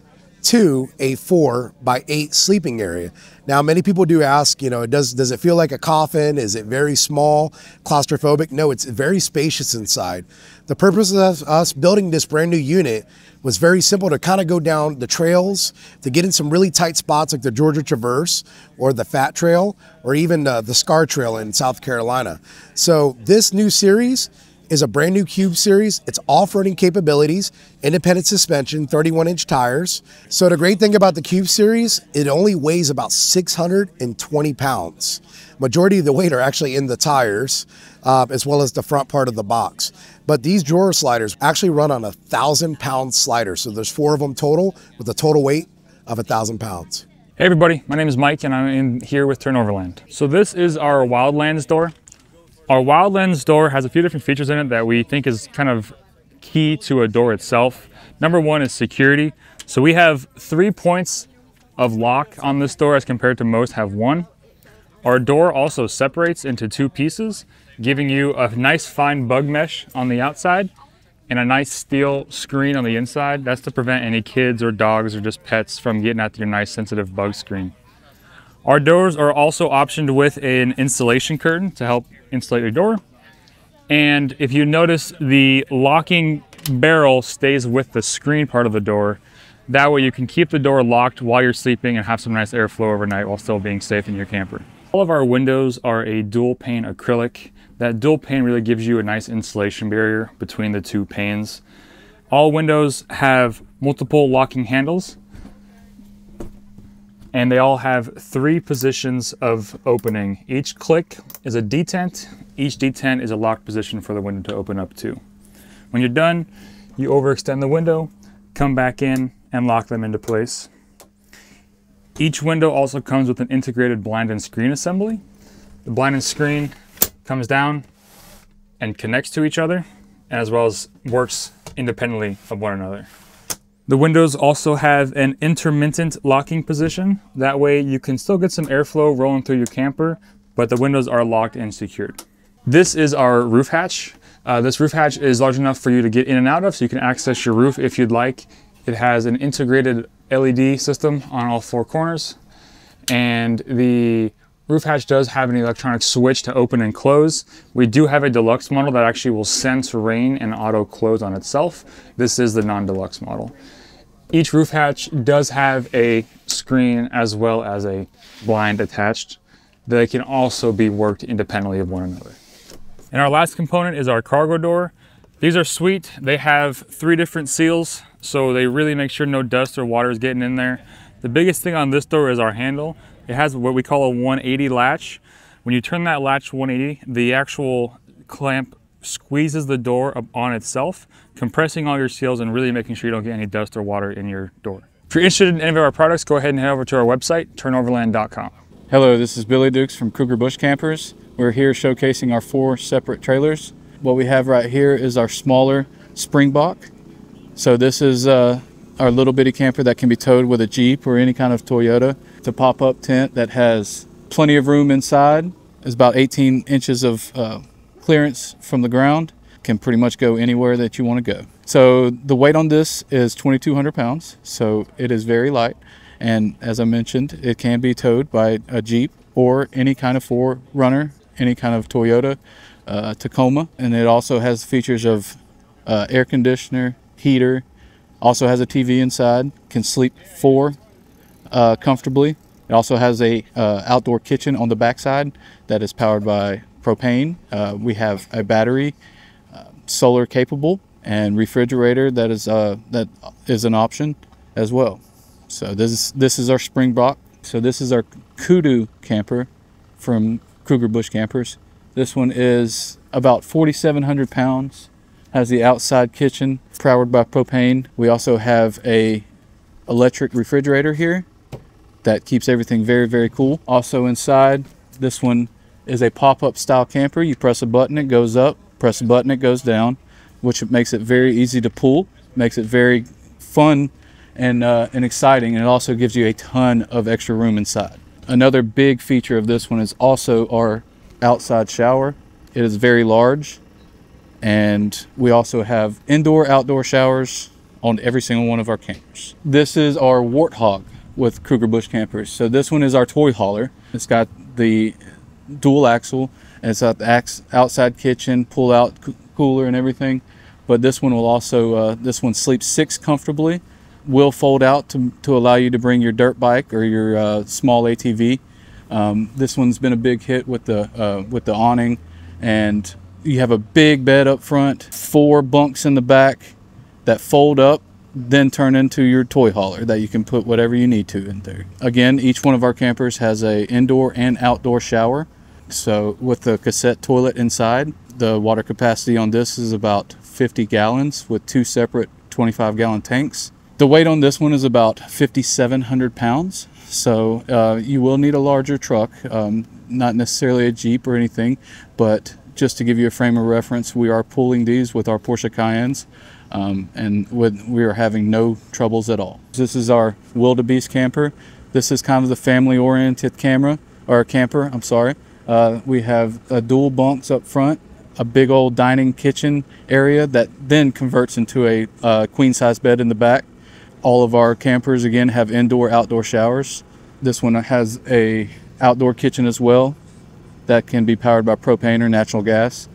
to a four by eight sleeping area. Now, many people do ask, you know, does does it feel like a coffin? Is it very small, claustrophobic? No, it's very spacious inside. The purpose of us building this brand new unit was very simple to kind of go down the trails, to get in some really tight spots like the Georgia Traverse or the Fat Trail or even uh, the Scar Trail in South Carolina. So this new series is a brand new Cube series. It's off-roading capabilities, independent suspension, 31 inch tires. So the great thing about the Cube series, it only weighs about 620 pounds. Majority of the weight are actually in the tires, uh, as well as the front part of the box. But these drawer sliders actually run on a thousand pound slider. So there's four of them total with a total weight of a thousand pounds. Hey everybody, my name is Mike and I'm in here with Turnoverland. So this is our Wildlands door. Our Wildlands door has a few different features in it that we think is kind of key to a door itself. Number one is security. So we have three points of lock on this door as compared to most have one. Our door also separates into two pieces, giving you a nice fine bug mesh on the outside and a nice steel screen on the inside. That's to prevent any kids or dogs or just pets from getting at your nice sensitive bug screen. Our doors are also optioned with an insulation curtain to help insulate your door. And if you notice, the locking barrel stays with the screen part of the door. That way you can keep the door locked while you're sleeping and have some nice airflow overnight while still being safe in your camper. All of our windows are a dual pane acrylic. That dual pane really gives you a nice insulation barrier between the two panes. All windows have multiple locking handles and they all have three positions of opening. Each click is a detent, each detent is a locked position for the window to open up to. When you're done, you overextend the window, come back in and lock them into place. Each window also comes with an integrated blind and screen assembly. The blind and screen comes down and connects to each other, as well as works independently of one another. The windows also have an intermittent locking position. That way you can still get some airflow rolling through your camper, but the windows are locked and secured. This is our roof hatch. Uh, this roof hatch is large enough for you to get in and out of so you can access your roof if you'd like. It has an integrated LED system on all four corners and the roof hatch does have an electronic switch to open and close. We do have a deluxe model that actually will sense rain and auto close on itself. This is the non-deluxe model. Each roof hatch does have a screen as well as a blind attached. They can also be worked independently of one another. And our last component is our cargo door. These are sweet. They have three different seals, so they really make sure no dust or water is getting in there. The biggest thing on this door is our handle. It has what we call a 180 latch. When you turn that latch 180, the actual clamp squeezes the door up on itself, compressing all your seals and really making sure you don't get any dust or water in your door. If you're interested in any of our products, go ahead and head over to our website, turnoverland.com. Hello, this is Billy Dukes from Cougar Bush Campers. We're here showcasing our four separate trailers. What we have right here is our smaller Springbok. So this is uh, our little bitty camper that can be towed with a Jeep or any kind of Toyota. It's a pop-up tent that has plenty of room inside. It's about 18 inches of uh, clearance from the ground. Can pretty much go anywhere that you want to go. So the weight on this is 2,200 pounds. So it is very light. And as I mentioned, it can be towed by a Jeep or any kind of four runner, any kind of Toyota, uh, Tacoma. And it also has features of uh, air conditioner, heater, also has a TV inside, can sleep four uh, comfortably. It also has a uh, outdoor kitchen on the backside that is powered by propane. Uh, we have a battery, solar capable, and refrigerator that is uh, that is an option as well. So this is this is our Springbok. So this is our Kudu camper from Kruger Bush Campers. This one is about 4,700 pounds. Has the outside kitchen powered by propane. We also have a electric refrigerator here that keeps everything very very cool. Also inside, this one is a pop-up style camper. You press a button, it goes up. Press a button, it goes down, which makes it very easy to pull. Makes it very fun and, uh, and exciting, and it also gives you a ton of extra room inside. Another big feature of this one is also our outside shower. It is very large, and we also have indoor outdoor showers on every single one of our campers. This is our Warthog with Kruger Bush campers. So this one is our toy hauler. It's got the dual axle, it's the outside kitchen, pull out cooler and everything. But this one will also, uh, this one sleeps six comfortably, will fold out to, to allow you to bring your dirt bike or your uh, small ATV. Um, this one's been a big hit with the, uh, with the awning and you have a big bed up front, four bunks in the back that fold up, then turn into your toy hauler that you can put whatever you need to in there. Again, each one of our campers has a indoor and outdoor shower. So with the cassette toilet inside, the water capacity on this is about 50 gallons with two separate 25 gallon tanks. The weight on this one is about 5,700 pounds. So uh, you will need a larger truck, um, not necessarily a Jeep or anything, but just to give you a frame of reference, we are pulling these with our Porsche Cayennes. Um, and with, we are having no troubles at all. This is our wildebeest camper. This is kind of the family-oriented camera or camper. I'm sorry. Uh, we have uh, dual bunks up front, a big old dining kitchen area that then converts into a uh, queen-size bed in the back. All of our campers again have indoor outdoor showers. This one has a outdoor kitchen as well that can be powered by propane or natural gas.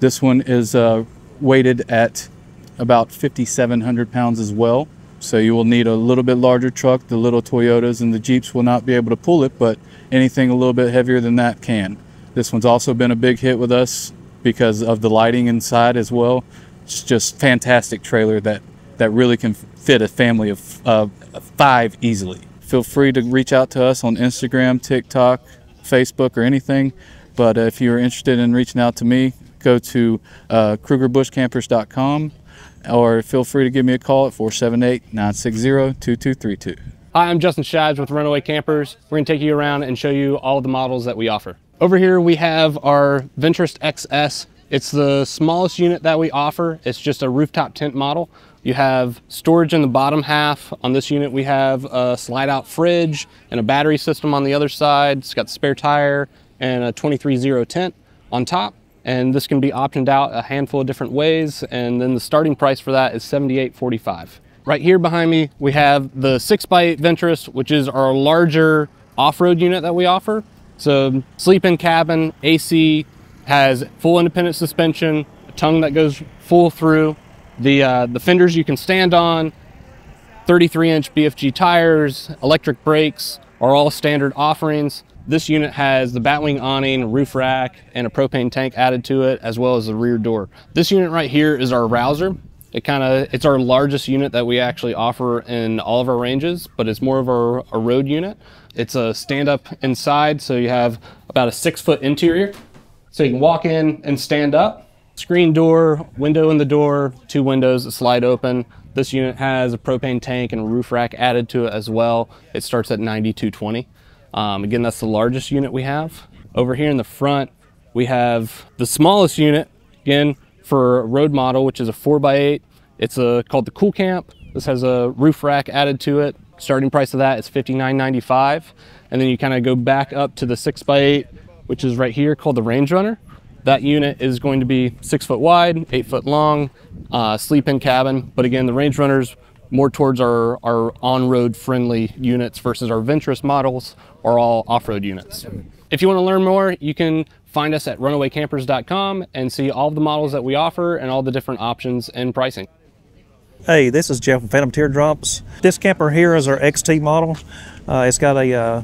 This one is uh, weighted at about 5,700 pounds as well. So you will need a little bit larger truck. The little Toyotas and the Jeeps will not be able to pull it, but anything a little bit heavier than that can. This one's also been a big hit with us because of the lighting inside as well. It's just fantastic trailer that, that really can fit a family of uh, five easily. Feel free to reach out to us on Instagram, TikTok, Facebook, or anything. But if you're interested in reaching out to me, go to uh, KrugerBushCampers.com or feel free to give me a call at 478 960 2232. Hi, I'm Justin Shads with Runaway Campers. We're going to take you around and show you all of the models that we offer. Over here we have our Venturist XS. It's the smallest unit that we offer. It's just a rooftop tent model. You have storage in the bottom half. On this unit we have a slide out fridge and a battery system on the other side. It's got the spare tire and a 23-0 tent on top. And this can be optioned out a handful of different ways. And then the starting price for that is $78.45. Right here behind me, we have the 6x8 Venturist, which is our larger off-road unit that we offer. So sleep-in cabin, AC, has full independent suspension, a tongue that goes full through. The, uh, the fenders you can stand on, 33 inch BFG tires, electric brakes are all standard offerings. This unit has the Batwing awning, roof rack, and a propane tank added to it, as well as the rear door. This unit right here is our Rouser. It kind of, it's our largest unit that we actually offer in all of our ranges, but it's more of our, a road unit. It's a stand up inside, so you have about a six foot interior. So you can walk in and stand up. Screen door, window in the door, two windows that slide open. This unit has a propane tank and a roof rack added to it as well. It starts at 9220. Um, again, that's the largest unit we have. Over here in the front, we have the smallest unit, again, for a road model, which is a 4x8. It's a, called the Cool Camp. This has a roof rack added to it. Starting price of that is $59.95. And then you kind of go back up to the 6x8 which is right here called the Range Runner. That unit is going to be six foot wide, eight foot long, uh, sleep-in cabin. But again, the Range Runners more towards our, our on-road friendly units versus our Venturist models are all off-road units. If you want to learn more, you can find us at runawaycampers.com and see all the models that we offer and all the different options and pricing. Hey, this is Jeff from Phantom Teardrops. This camper here is our XT model. Uh, it's got a uh,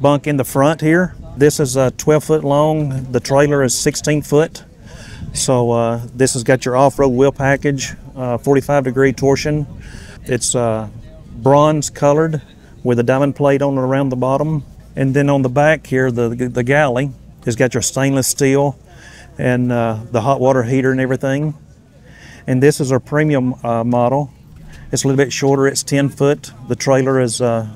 bunk in the front here this is a 12 foot long. The trailer is 16 foot. So uh, this has got your off-road wheel package, uh, 45 degree torsion. It's uh, bronze colored with a diamond plate on it around the bottom. And then on the back here, the, the galley has got your stainless steel and uh, the hot water heater and everything. And this is our premium uh, model. It's a little bit shorter, it's 10 foot. The trailer is uh,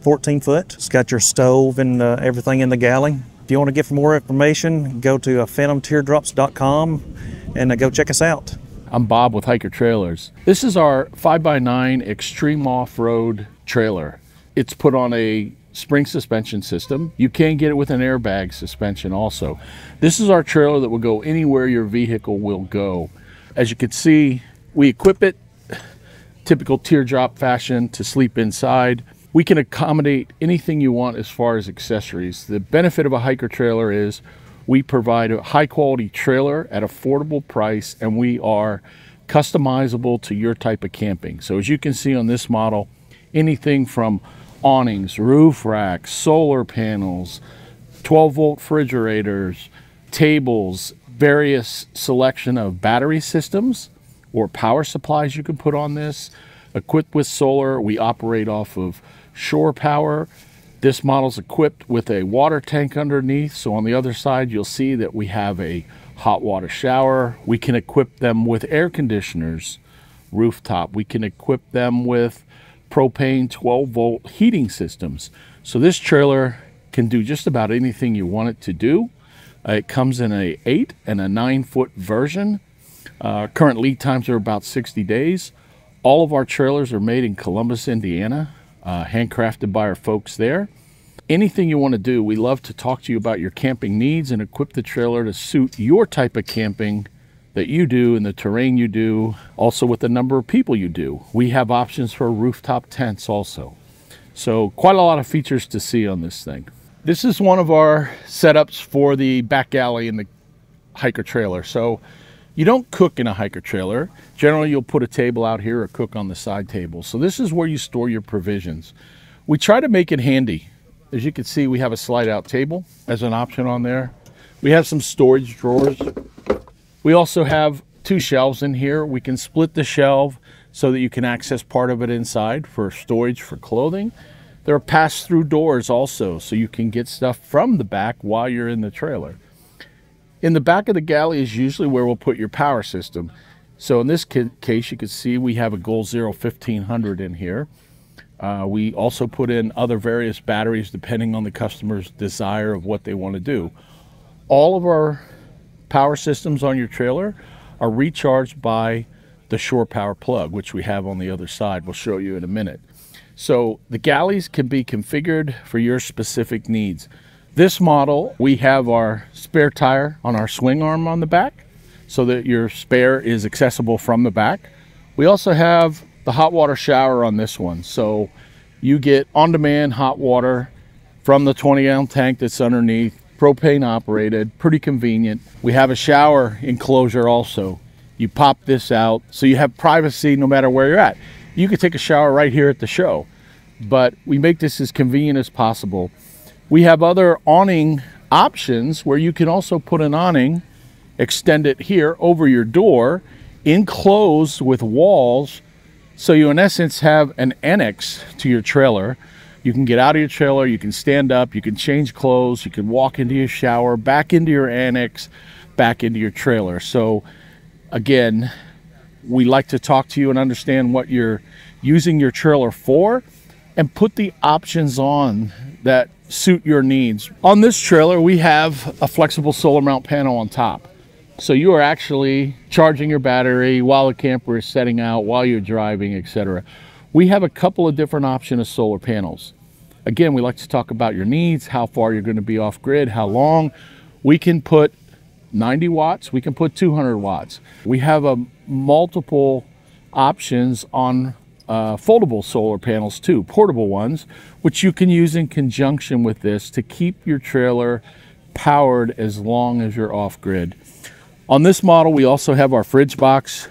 14 foot. It's got your stove and uh, everything in the galley. If you want to get more information, go to uh, phantomteardrops.com and go check us out. I'm Bob with Hiker Trailers. This is our 5x9 extreme off-road trailer. It's put on a spring suspension system. You can get it with an airbag suspension also. This is our trailer that will go anywhere your vehicle will go. As you can see, we equip it typical teardrop fashion to sleep inside we can accommodate anything you want as far as accessories. The benefit of a hiker trailer is we provide a high quality trailer at affordable price and we are customizable to your type of camping. So as you can see on this model, anything from awnings, roof racks, solar panels, 12 volt refrigerators, tables, various selection of battery systems or power supplies you can put on this. Equipped with solar, we operate off of shore power. This model is equipped with a water tank underneath. So on the other side, you'll see that we have a hot water shower. We can equip them with air conditioners, rooftop. We can equip them with propane 12 volt heating systems. So this trailer can do just about anything you want it to do. Uh, it comes in a 8 and a 9 foot version. Uh, current lead times are about 60 days. All of our trailers are made in Columbus, Indiana uh, handcrafted by our folks there. Anything you want to do, we love to talk to you about your camping needs and equip the trailer to suit your type of camping that you do and the terrain you do, also with the number of people you do. We have options for rooftop tents also. So quite a lot of features to see on this thing. This is one of our setups for the back alley in the hiker trailer. So you don't cook in a hiker trailer. Generally, you'll put a table out here or cook on the side table. So this is where you store your provisions. We try to make it handy. As you can see, we have a slide out table as an option on there. We have some storage drawers. We also have two shelves in here. We can split the shelf so that you can access part of it inside for storage for clothing. There are pass-through doors also, so you can get stuff from the back while you're in the trailer. In the back of the galley is usually where we'll put your power system. So in this case, you can see we have a Goal Zero 1500 in here. Uh, we also put in other various batteries depending on the customer's desire of what they want to do. All of our power systems on your trailer are recharged by the shore power plug, which we have on the other side. We'll show you in a minute. So the galleys can be configured for your specific needs. This model, we have our spare tire on our swing arm on the back so that your spare is accessible from the back. We also have the hot water shower on this one. So you get on-demand hot water from the 20 gallon tank that's underneath, propane operated, pretty convenient. We have a shower enclosure also. You pop this out so you have privacy no matter where you're at. You could take a shower right here at the show, but we make this as convenient as possible. We have other awning options where you can also put an awning, extend it here over your door, enclosed with walls. So you, in essence, have an annex to your trailer. You can get out of your trailer, you can stand up, you can change clothes, you can walk into your shower, back into your annex, back into your trailer. So, again, we like to talk to you and understand what you're using your trailer for and put the options on that suit your needs. On this trailer, we have a flexible solar mount panel on top. So you are actually charging your battery while the camper is setting out, while you're driving, etc. We have a couple of different options of solar panels. Again, we like to talk about your needs, how far you're going to be off grid, how long. We can put 90 watts, we can put 200 watts. We have a multiple options on uh, foldable solar panels too, portable ones, which you can use in conjunction with this to keep your trailer powered as long as you're off grid. On this model, we also have our fridge box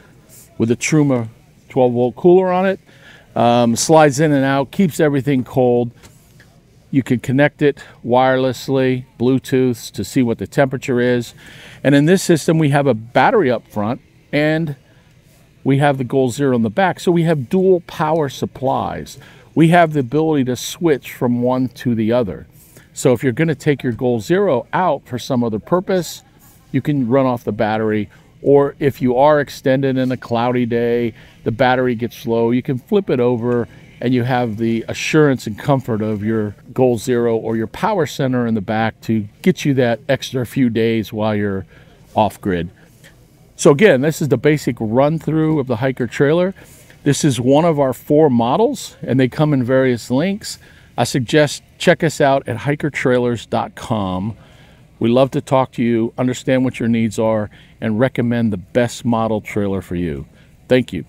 with a Truma 12 volt cooler on it. Um, slides in and out, keeps everything cold. You can connect it wirelessly, Bluetooth to see what the temperature is. And in this system, we have a battery up front and we have the Goal Zero in the back. So we have dual power supplies. We have the ability to switch from one to the other. So if you're going to take your Goal Zero out for some other purpose, you can run off the battery. Or if you are extended in a cloudy day, the battery gets low, you can flip it over and you have the assurance and comfort of your Goal Zero or your power center in the back to get you that extra few days while you're off grid. So again, this is the basic run through of the hiker trailer. This is one of our four models and they come in various links. I suggest check us out at hikertrailers.com. We love to talk to you, understand what your needs are, and recommend the best model trailer for you. Thank you.